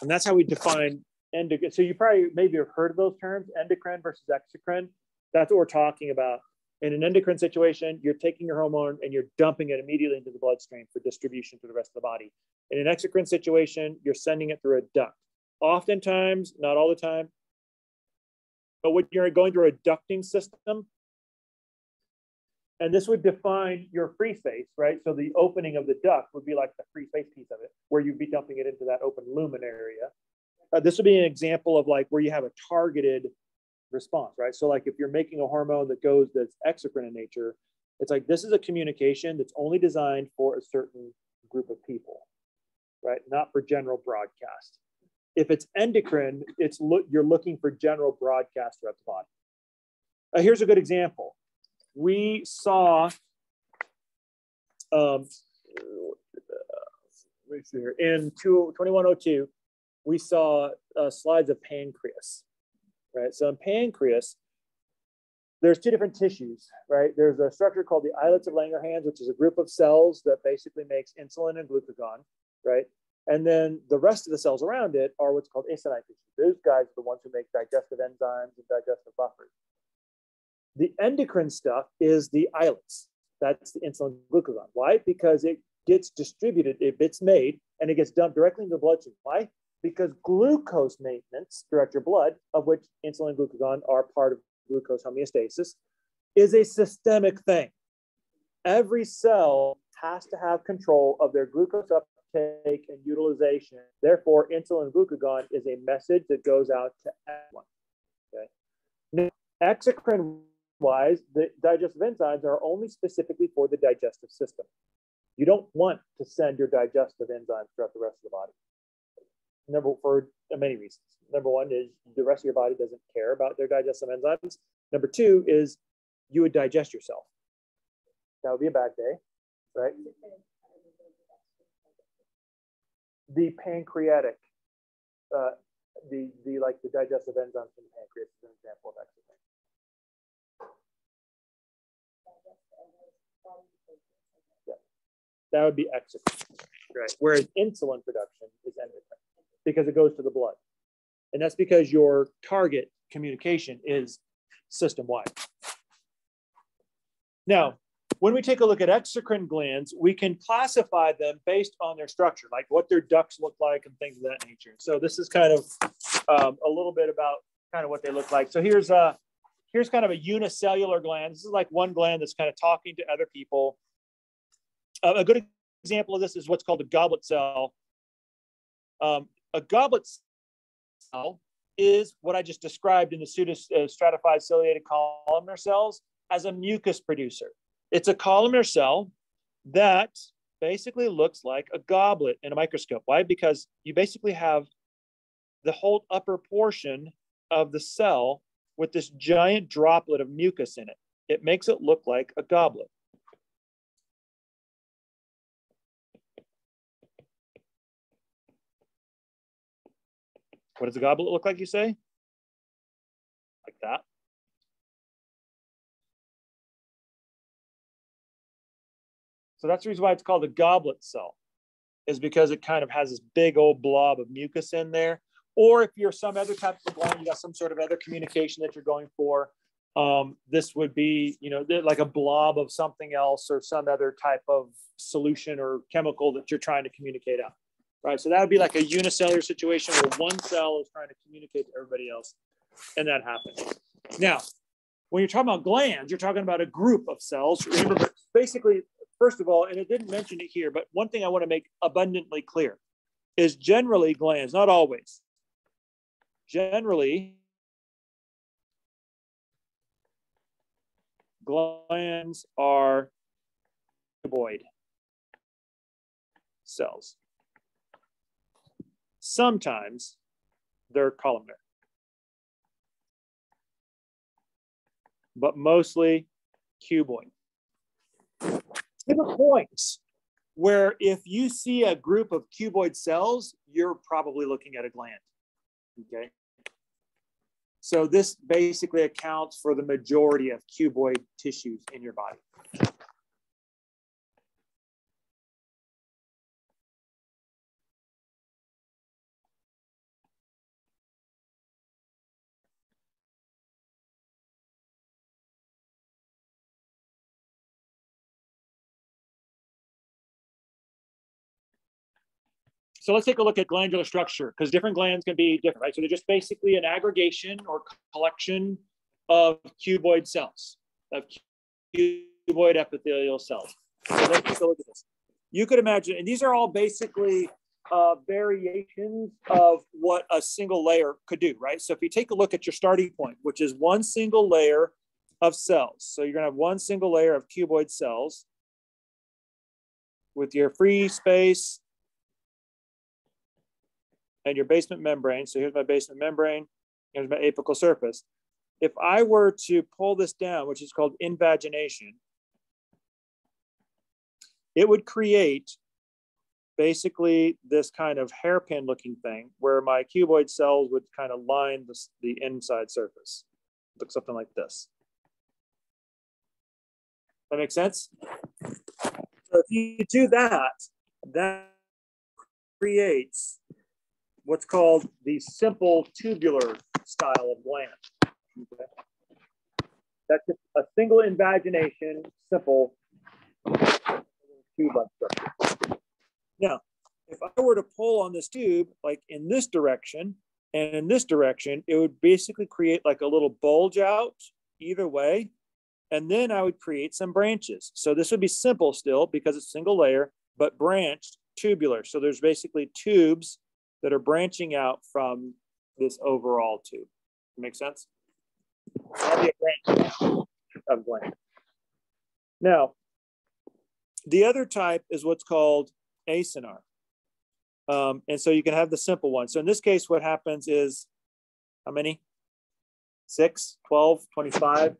And that's how we define endocrine. So you probably maybe have heard of those terms, endocrine versus exocrine. That's what we're talking about. In an endocrine situation, you're taking your hormone and you're dumping it immediately into the bloodstream for distribution to the rest of the body. In an exocrine situation, you're sending it through a duct. Oftentimes, not all the time, but when you're going through a ducting system, And this would define your free space, right? So the opening of the duct would be like the free space piece of it, where you'd be dumping it into that open lumen area. Uh, this would be an example of like where you have a targeted response, right? So like if you're making a hormone that goes that's exocrine in nature, it's like this is a communication that's only designed for a certain group of people, right? Not for general broadcast. If it's endocrine, it's look you're looking for general broadcast throughout the body. Uh, here's a good example. We saw um, here, in 2102, we saw uh, slides of pancreas, right? So in pancreas, there's two different tissues, right? There's a structure called the islets of Langerhans, which is a group of cells that basically makes insulin and glucagon, right? And then the rest of the cells around it are what's called acinar tissue. Those guys are the ones who make digestive enzymes and digestive buffers. The endocrine stuff is the islets. That's the insulin glucagon. Why? Because it gets distributed, it gets made, and it gets dumped directly into the bloodstream. Why? Because glucose maintenance throughout your blood, of which insulin and glucagon are part of glucose homeostasis, is a systemic thing. Every cell has to have control of their glucose uptake and utilization. Therefore, insulin glucagon is a message that goes out to everyone. Okay. Now, exocrine wise, the digestive enzymes are only specifically for the digestive system. You don't want to send your digestive enzymes throughout the rest of the body. Number for many reasons. Number one is the rest of your body doesn't care about their digestive enzymes. Number two is you would digest yourself. That would be a bad day, right? The pancreatic, uh, the the like the digestive enzymes in the pancreas is an example of exocrine. Yeah, that would be exocrine, right? Whereas insulin production is endocrine because it goes to the blood. And that's because your target communication is system wide. Now, when we take a look at exocrine glands, we can classify them based on their structure, like what their ducts look like and things of that nature. So this is kind of um, a little bit about kind of what they look like. So here's a here's kind of a unicellular gland. This is like one gland that's kind of talking to other people. Uh, a good example of this is what's called a goblet cell. Um, a goblet cell is what I just described in the pseudostratified ciliated columnar cells as a mucus producer. It's a columnar cell that basically looks like a goblet in a microscope. Why? Because you basically have the whole upper portion of the cell with this giant droplet of mucus in it. It makes it look like a goblet. What does a goblet look like, you say? Like that. So that's the reason why it's called a goblet cell, is because it kind of has this big old blob of mucus in there. Or if you're some other type of gland, you got some sort of other communication that you're going for. Um, this would be, you know, like a blob of something else or some other type of solution or chemical that you're trying to communicate out right? So that would be like a unicellular situation where one cell is trying to communicate to everybody else, and that happens. Now, when you're talking about glands, you're talking about a group of cells. Remember, basically, first of all, and it didn't mention it here, but one thing I want to make abundantly clear is generally glands, not always, generally, glands are cuboid cells. Sometimes they're columnar, but mostly cuboid. Give a point where if you see a group of cuboid cells, you're probably looking at a gland. Okay. So this basically accounts for the majority of cuboid tissues in your body. So let's take a look at glandular structure because different glands can be different, right? So they're just basically an aggregation or collection of cuboid cells, of cuboid epithelial cells. So let's take a look at this. You could imagine, and these are all basically uh, variations of what a single layer could do, right? So if you take a look at your starting point, which is one single layer of cells. So you're gonna have one single layer of cuboid cells with your free space and your basement membrane. So here's my basement membrane, here's my apical surface. If I were to pull this down, which is called invagination, it would create basically this kind of hairpin looking thing where my cuboid cells would kind of line the, the inside surface. Look something like this. That makes sense? So if you do that, that creates what's called the simple tubular style of gland. Okay. That's a single invagination, simple tube-like structure. Now, if I were to pull on this tube, like in this direction and in this direction, it would basically create like a little bulge out either way. And then I would create some branches. So this would be simple still because it's single layer, but branched tubular. So there's basically tubes that are branching out from this overall tube. Make sense? Of gland. Now, the other type is what's called acinar. Um, and so you can have the simple one. So in this case, what happens is how many? Six, 12, 25.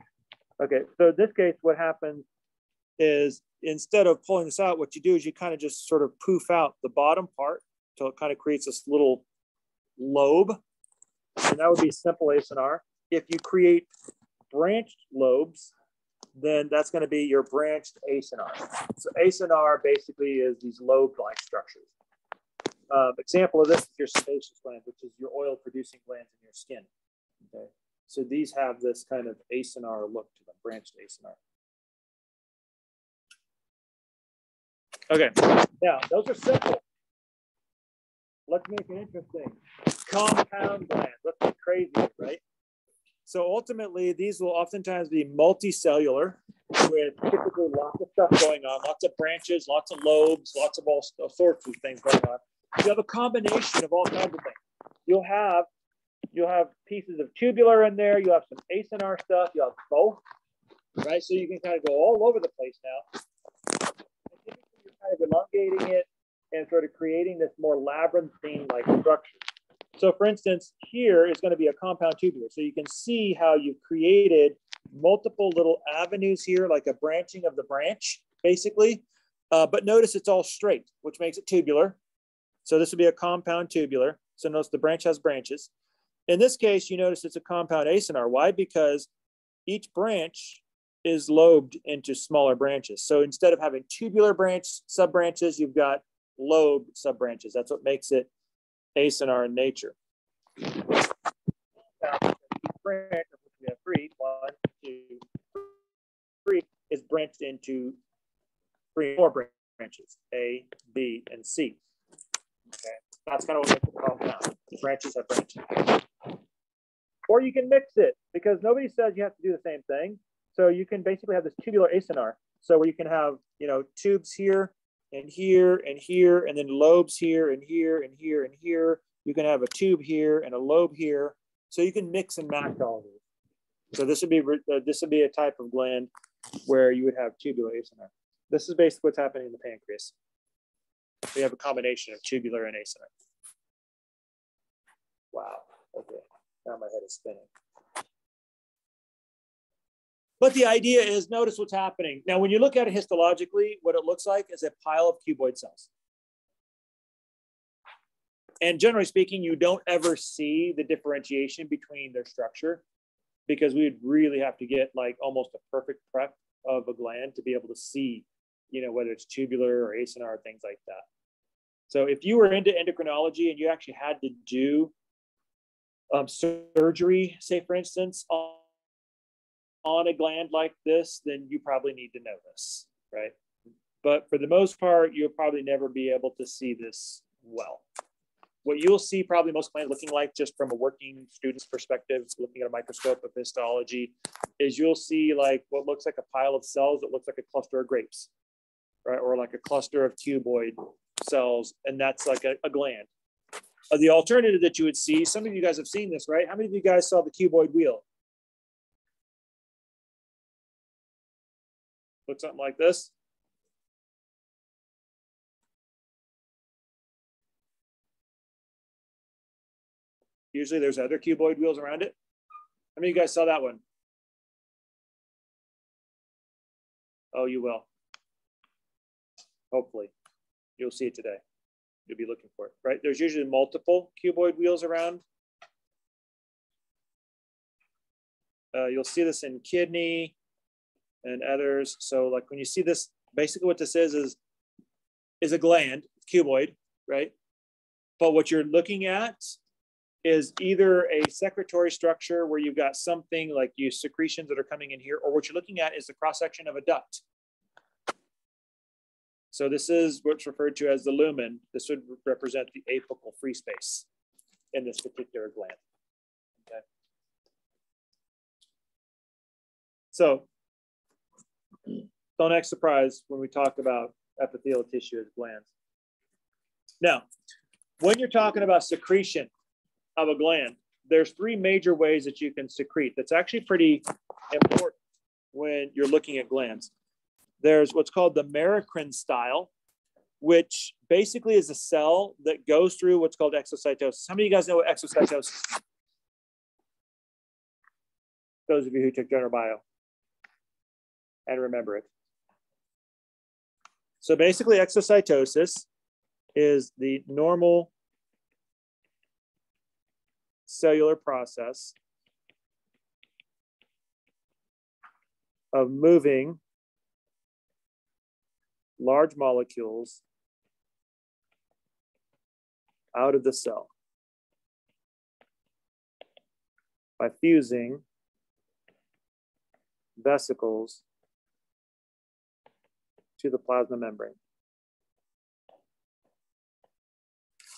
Okay, so in this case, what happens is instead of pulling this out, what you do is you kind of just sort of poof out the bottom part until it kind of creates this little lobe. And that would be simple acinar. If you create branched lobes, then that's going to be your branched acinar. So acinar basically is these lobe-like structures. Um, example of this is your sebaceous gland, which is your oil-producing glands in your skin. Okay, so these have this kind of acinar look to them, branched acinar. Okay, now those are simple. Let's make it interesting. Compound glands. Let's be crazy, right? So ultimately, these will oftentimes be multicellular with typically lots of stuff going on, lots of branches, lots of lobes, lots of all sorts of things going on. You have a combination of all kinds of things. You'll have you'll have pieces of tubular in there. You'll have some acinar stuff. You'll have both, right? So you can kind of go all over the place now. You're kind of elongating it and sort of creating this more labyrinthine-like structure. So for instance, here is going to be a compound tubular. So you can see how you've created multiple little avenues here, like a branching of the branch, basically. Uh, but notice it's all straight, which makes it tubular. So this would be a compound tubular. So notice the branch has branches. In this case, you notice it's a compound acinar. Why? Because each branch is lobed into smaller branches. So instead of having tubular branch subbranches, you've got lobe subbranches. That's what makes it acinar in nature. We have three, one, two, three, is branched into three more branches, A, B, and C. Okay, that's kind of what makes it compound. Branches have branches. Or you can mix it because nobody says you have to do the same thing. So you can basically have this tubular acinar. So where you can have, you know, tubes here and here and here, and then lobes here and here and here and here. You can have a tube here and a lobe here. So you can mix and match all of these. So this would be uh, this would be a type of gland where you would have tubular acinar. This is basically what's happening in the pancreas. We have a combination of tubular and acinar. Wow. Okay. Now my head is spinning. But the idea is notice what's happening. Now, when you look at it histologically, what it looks like is a pile of cuboid cells. And generally speaking, you don't ever see the differentiation between their structure because we would really have to get like almost a perfect prep of a gland to be able to see, you know, whether it's tubular or acinar things like that. So if you were into endocrinology and you actually had to do um, surgery, say for instance, on on a gland like this, then you probably need to know this, right? But for the most part, you'll probably never be able to see this well. what you'll see probably most glands looking like just from a working student's perspective, looking at a microscope of histology, is you'll see like what looks like a pile of cells that looks like a cluster of grapes, right? Or like a cluster of cuboid cells, and that's like a, a gland. Uh, the alternative that you would see, some of you guys have seen this, right? How many of you guys saw the cuboid wheel? Looks something like this. Usually there's other cuboid wheels around it. How many of you guys saw that one? Oh, you will. Hopefully. You'll see it today. You'll be looking for it, right? There's usually multiple cuboid wheels around. Uh, you'll see this in kidney and others. So like when you see this, basically what this is, is, is a gland, cuboid, right? But what you're looking at is either a secretory structure where you've got something like you secretions that are coming in here, or what you're looking at is the cross section of a duct. So this is what's referred to as the lumen. This would represent the apical free space in this particular gland. Okay. So don't act surprised when we talk about epithelial tissue as glands. Now, when you're talking about secretion, of a gland, there's three major ways that you can secrete. That's actually pretty important when you're looking at glands. There's what's called the merocrine style, which basically is a cell that goes through what's called exocytosis. How many of you guys know what exocytosis is? Those of you who took general bio and remember it. So basically, exocytosis is the normal cellular process of moving large molecules out of the cell by fusing vesicles to the plasma membrane.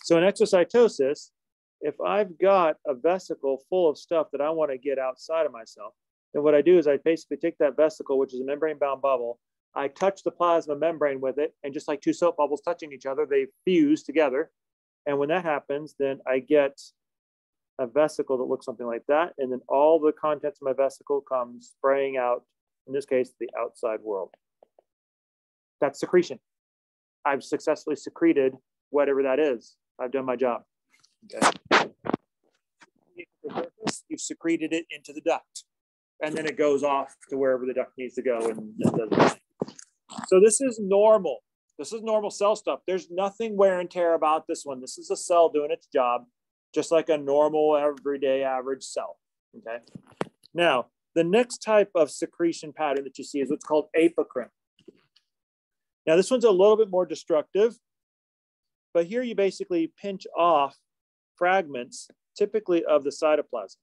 So in exocytosis, if I've got a vesicle full of stuff that I want to get outside of myself, then what I do is I basically take that vesicle, which is a membrane bound bubble, I touch the plasma membrane with it, and just like two soap bubbles touching each other, they fuse together. And when that happens, then I get a vesicle that looks something like that. And then all the contents of my vesicle come spraying out, in this case, the outside world. That's secretion. I've successfully secreted whatever that is. I've done my job. Okay. You've secreted it into the duct, and then it goes off to wherever the duct needs to go and, So this is normal. This is normal cell stuff. There's nothing wear and tear about this one. This is a cell doing its job, just like a normal, everyday, average cell. Okay. Now, the next type of secretion pattern that you see is what's called apocrine. Now, this one's a little bit more destructive, but here you basically pinch off fragments, typically of the cytoplasm.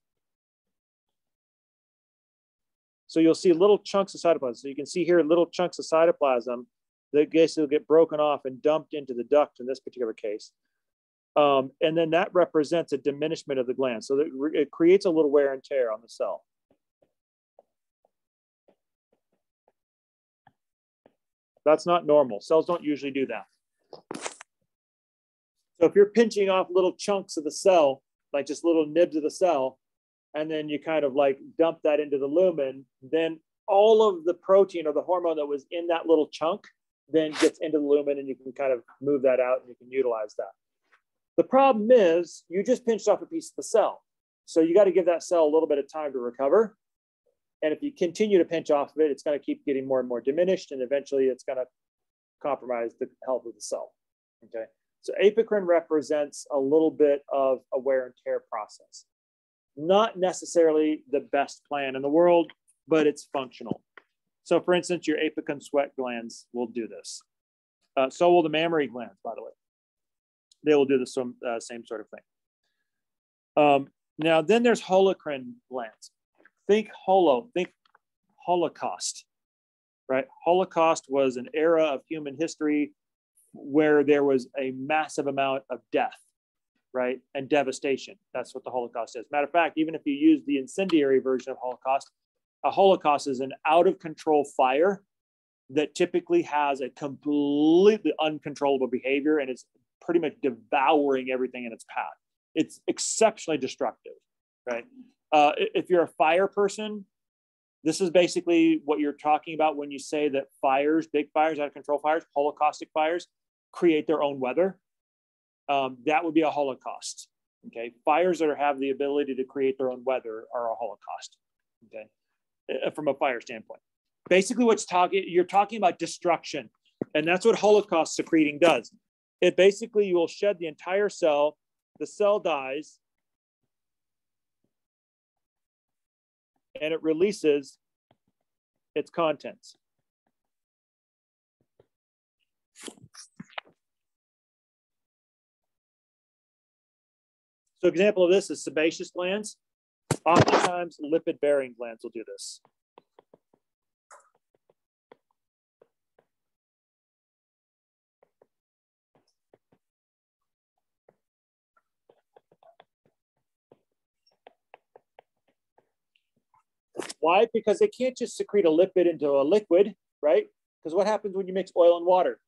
So you'll see little chunks of cytoplasm. So you can see here little chunks of cytoplasm that basically get broken off and dumped into the duct in this particular case. Um, and then that represents a diminishment of the gland. So it creates a little wear and tear on the cell. That's not normal. Cells don't usually do that. So if you're pinching off little chunks of the cell, like just little nibs of the cell, and then you kind of like dump that into the lumen, then all of the protein or the hormone that was in that little chunk then gets into the lumen and you can kind of move that out and you can utilize that. The problem is you just pinched off a piece of the cell. So you got to give that cell a little bit of time to recover. And if you continue to pinch off of it, it's going to keep getting more and more diminished. And eventually it's going to compromise the health of the cell. Okay. So apocrine represents a little bit of a wear and tear process. Not necessarily the best plan in the world, but it's functional. So for instance, your apocrine sweat glands will do this. Uh, so will the mammary glands, by the way. They will do the same, uh, same sort of thing. Um, now, then there's holocrine glands. Think holo, think Holocaust, right? Holocaust was an era of human history where there was a massive amount of death. right? And devastation. That's what the Holocaust is. Matter of fact, even if you use the incendiary version of Holocaust, a Holocaust is an out of control fire that typically has a completely uncontrollable behavior and it's pretty much devouring everything in its path. It's exceptionally destructive, right? Uh, if you're a fire person, this is basically what you're talking about when you say that fires, big fires, out of control fires, holocaustic fires, create their own weather. Um, that would be a holocaust. Okay, fires that have the ability to create their own weather are a holocaust. Okay, uh, from a fire standpoint. Basically, what's talking you're talking about destruction, and that's what holocaust secreting does. It basically you will shed the entire cell. The cell dies, and it releases its contents. So example of this is sebaceous glands. Oftentimes lipid bearing glands will do this. Why? Because they can't just secrete a lipid into a liquid, right? Because what happens when you mix oil and water?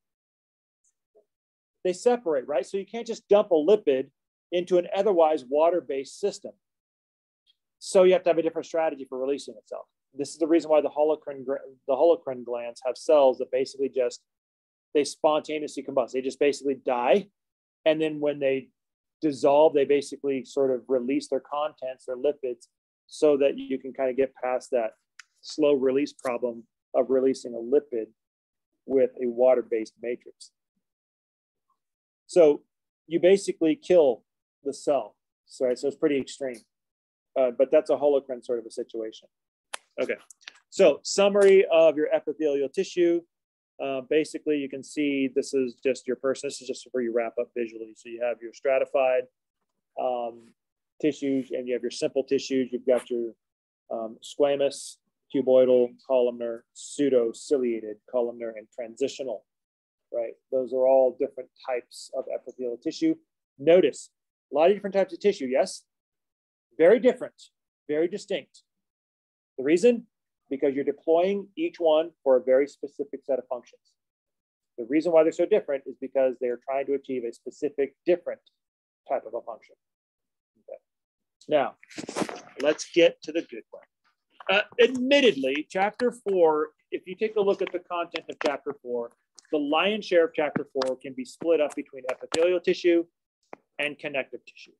They separate, right? So you can't just dump a lipid into an otherwise water-based system. So you have to have a different strategy for releasing itself. This is the reason why the holocrine, the holocrine glands have cells that basically just, they spontaneously combust. They just basically die. And then when they dissolve, they basically sort of release their contents, their lipids, so that you can kind of get past that slow release problem of releasing a lipid with a water-based matrix. So you basically kill the cell. So, right, so it's pretty extreme, uh, but that's a holocrine sort of a situation. Okay, so summary of your epithelial tissue. Uh, basically, you can see this is just your person. This is just where you wrap up visually. So you have your stratified um, tissues and you have your simple tissues. You've got your um, squamous, cuboidal, columnar, pseudo-ciliated, columnar, and transitional, right? Those are all different types of epithelial tissue. Notice a lot of different types of tissue, yes? Very different, very distinct. The reason? Because you're deploying each one for a very specific set of functions. The reason why they're so different is because they're trying to achieve a specific different type of a function. Now, let's get to the good one. Uh, admittedly, chapter four, if you take a look at the content of chapter four, the lion's share of chapter four can be split up between epithelial tissue and connective tissue.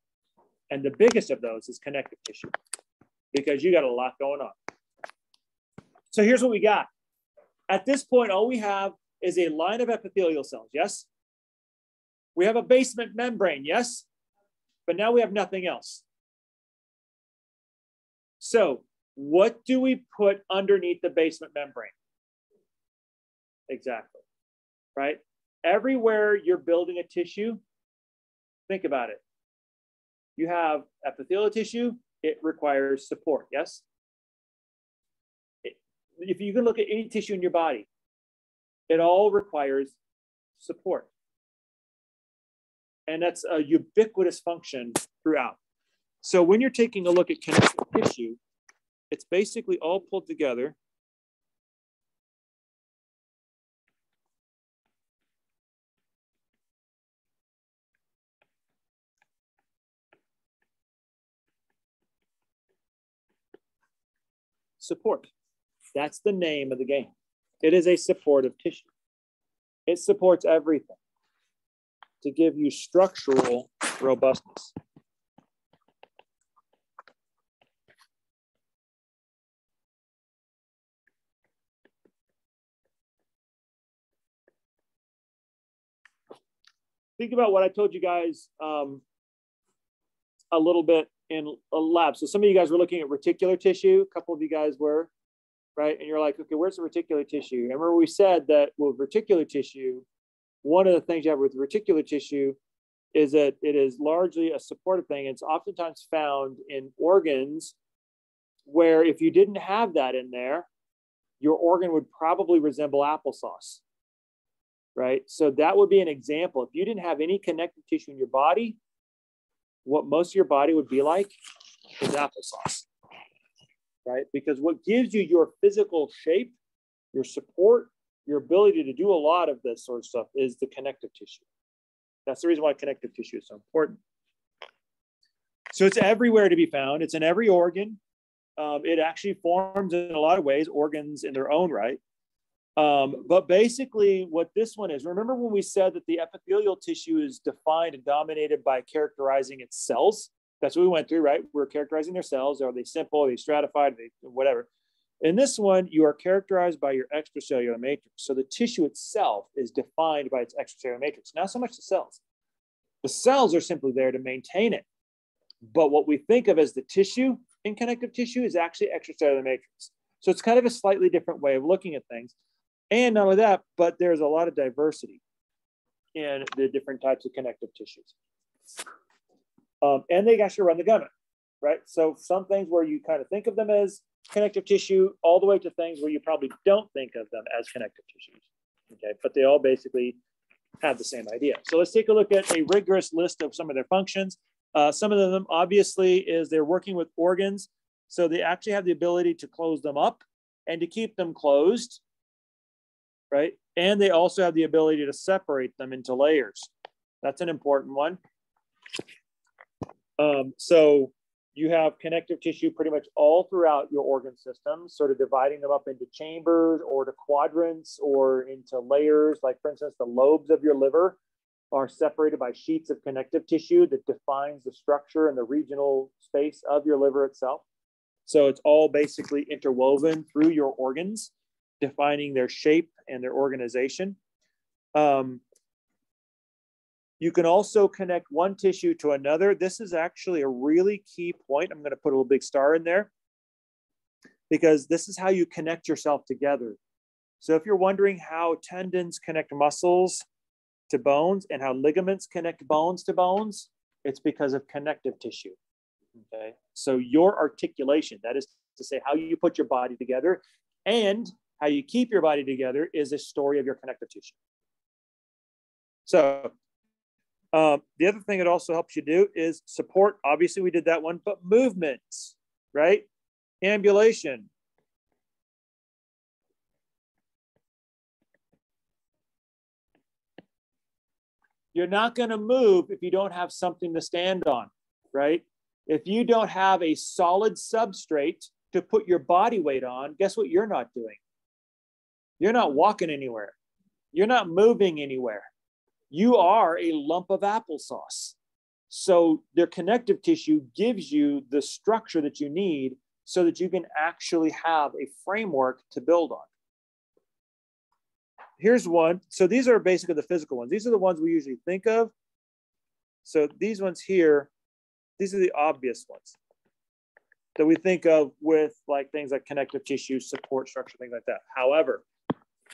And the biggest of those is connective tissue because you got a lot going on. So here's what we got. At this point, all we have is a line of epithelial cells, yes? We have a basement membrane, yes? But now we have nothing else. So what do we put underneath the basement membrane? Exactly, right? Everywhere you're building a tissue, think about it. You have epithelial tissue, it requires support, yes? if you can look at any tissue in your body, it all requires support. And that's a ubiquitous function throughout. So when you're taking a look at connective tissue, it's basically all pulled together. Support. That's the name of the game. It is a supportive tissue. It supports everything to give you structural robustness. Think about what I told you guys um, a little bit in a lab. So some of you guys were looking at reticular tissue. A couple of you guys were, right? And you're like, okay, where's the reticular tissue? And remember we said that with reticular tissue, one of the things you have with reticular tissue is that it is largely a supportive thing. It's oftentimes found in organs where if you didn't have that in there, your organ would probably resemble applesauce right? So that would be an example. If you didn't have any connective tissue in your body, what most of your body would be like is applesauce, right? Because what gives you your physical shape, your support, your ability to do a lot of this sort of stuff is the connective tissue. That's the reason why connective tissue is so important. So it's everywhere to be found. It's in every organ. Um, it actually forms in a lot of ways organs in their own right. Um, but basically, what this one is remember when we said that the epithelial tissue is defined and dominated by characterizing its cells? That's what we went through, right? We're characterizing their cells. Are they simple? Are they stratified? Are they whatever. In this one, you are characterized by your extracellular matrix. So the tissue itself is defined by its extracellular matrix, not so much the cells. The cells are simply there to maintain it. But what we think of as the tissue in connective tissue is actually extracellular matrix. So it's kind of a slightly different way of looking at things. And not only that, but there's a lot of diversity in the different types of connective tissues. Um, and they actually run the gamut, right? So some things where you kind of think of them as connective tissue, all the way to things where you probably don't think of them as connective tissues. Okay, but they all basically have the same idea. So let's take a look at a rigorous list of some of their functions. Uh, some of them obviously is they're working with organs. So they actually have the ability to close them up and to keep them closed right? And they also have the ability to separate them into layers. That's an important one. Um, so you have connective tissue pretty much all throughout your organ system, sort of dividing them up into chambers or to quadrants or into layers. Like, for instance, the lobes of your liver are separated by sheets of connective tissue that defines the structure and the regional space of your liver itself. So it's all basically interwoven through your organs defining their shape and their organization. Um, you can also connect one tissue to another. This is actually a really key point. I'm going to put a little big star in there because this is how you connect yourself together. So if you're wondering how tendons connect muscles to bones and how ligaments connect bones to bones, it's because of connective tissue. Okay. So your articulation, that is to say, how you put your body together and how you keep your body together is a story of your connective tissue. So um, the other thing it also helps you do is support. Obviously, we did that one, but movements, right? Ambulation. You're not going to move if you don't have something to stand on, right? If you don't have a solid substrate to put your body weight on, guess what you're not doing? You're not walking anywhere. You're not moving anywhere. You are a lump of applesauce. So their connective tissue gives you the structure that you need so that you can actually have a framework to build on. Here's one. So these are basically the physical ones. These are the ones we usually think of. So these ones here, these are the obvious ones that we think of with like things like connective tissue, support structure, things like that. However,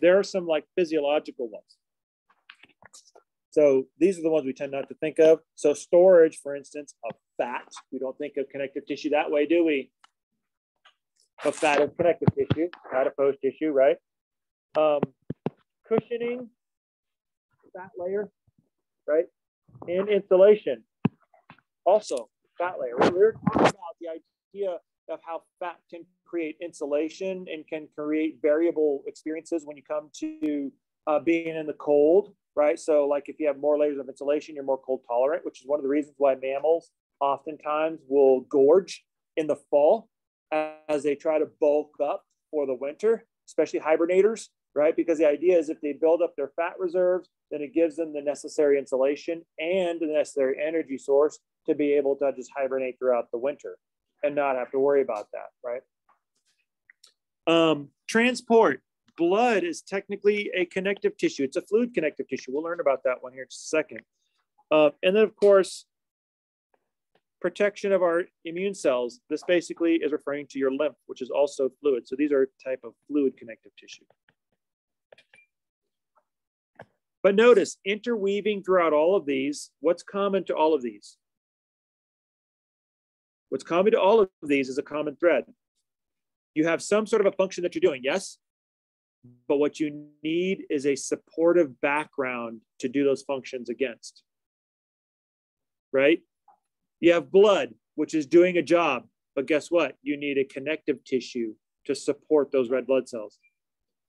there are some like physiological ones. So these are the ones we tend not to think of. So storage, for instance, of fat. We don't think of connective tissue that way, do we? Of fat is connective tissue, adipose tissue, right? Um, cushioning, fat layer, right? And insulation, also fat layer. We're talking about the idea of how fat can create insulation and can create variable experiences when you come to uh, being in the cold, right? So, like if you have more layers of insulation, you're more cold tolerant, which is one of the reasons why mammals oftentimes will gorge in the fall as they try to bulk up for the winter, especially hibernators, right? Because the idea is if they build up their fat reserves, then it gives them the necessary insulation and the necessary energy source to be able to just hibernate throughout the winter and not have to worry about that, right? Um, transport. Blood is technically a connective tissue. It's a fluid connective tissue. We'll learn about that one here in just a second. Uh, and then, of course, protection of our immune cells. This basically is referring to your lymph, which is also fluid. So these are type of fluid connective tissue. But notice interweaving throughout all of these, what's common to all of these? What's common to all of these is a common thread. You have some sort of a function that you're doing, yes? But what you need is a supportive background to do those functions against. Right? You have blood, which is doing a job. But guess what? You need a connective tissue to support those red blood cells.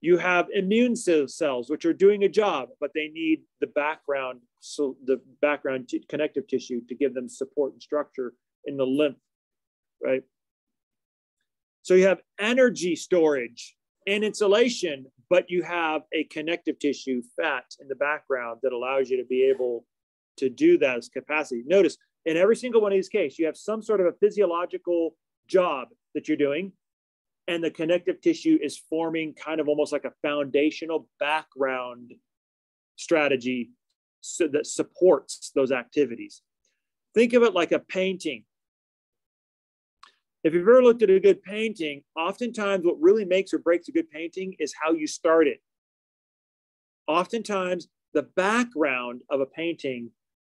You have immune cells, which are doing a job, but they need the background, so the background t- connective tissue to give them support and structure in the lymph, right? So you have energy storage and insulation, but you have a connective tissue fat in the background that allows you to be able to do that as capacity. Notice in every single one of these cases, you have some sort of a physiological job that you're doing and the connective tissue is forming kind of almost like a foundational background strategy so that supports those activities. Think of it like a painting. If you've ever looked at a good painting, oftentimes what really makes or breaks a good painting is how you start it. Oftentimes, the background of a painting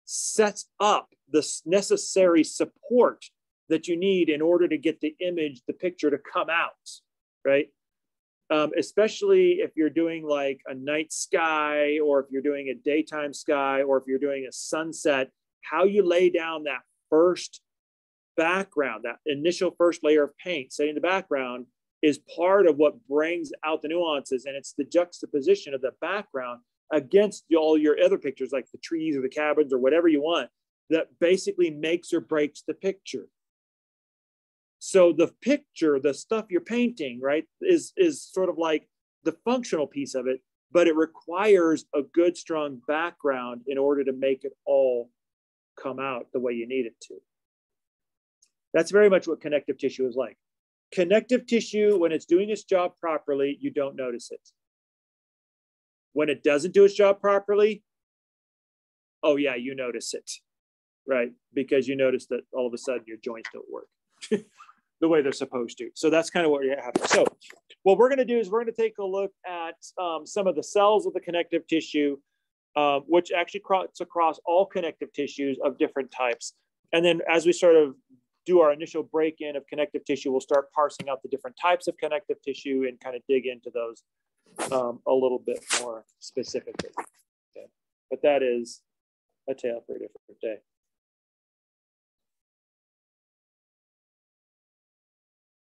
sets up the necessary support that you need in order to get the image, the picture to come out, right? Um, especially if you're doing like a night sky or if you're doing a daytime sky or if you're doing a sunset, how you lay down that first background, that initial first layer of paint, setting the background is part of what brings out the nuances. And it's the juxtaposition of the background against all your other pictures, like the trees or the cabins or whatever you want, that basically makes or breaks the picture. So the picture, the stuff you're painting, right, is is sort of like the functional piece of it, but it requires a good, strong background in order to make it all come out the way you need it to. That's very much what connective tissue is like. Connective tissue, when it's doing its job properly, you don't notice it. When it doesn't do its job properly, oh yeah, you notice it, right? Because you notice that all of a sudden your joints don't work. the way they're supposed to. So that's kind of what you have. So what we're going to do is we're going to take a look at um, some of the cells of the connective tissue, uh, which actually cuts across all connective tissues of different types. And then as we sort of do our initial break-in of connective tissue, we'll start parsing out the different types of connective tissue and kind of dig into those um, a little bit more specifically. Okay. But that is a tale for a different day.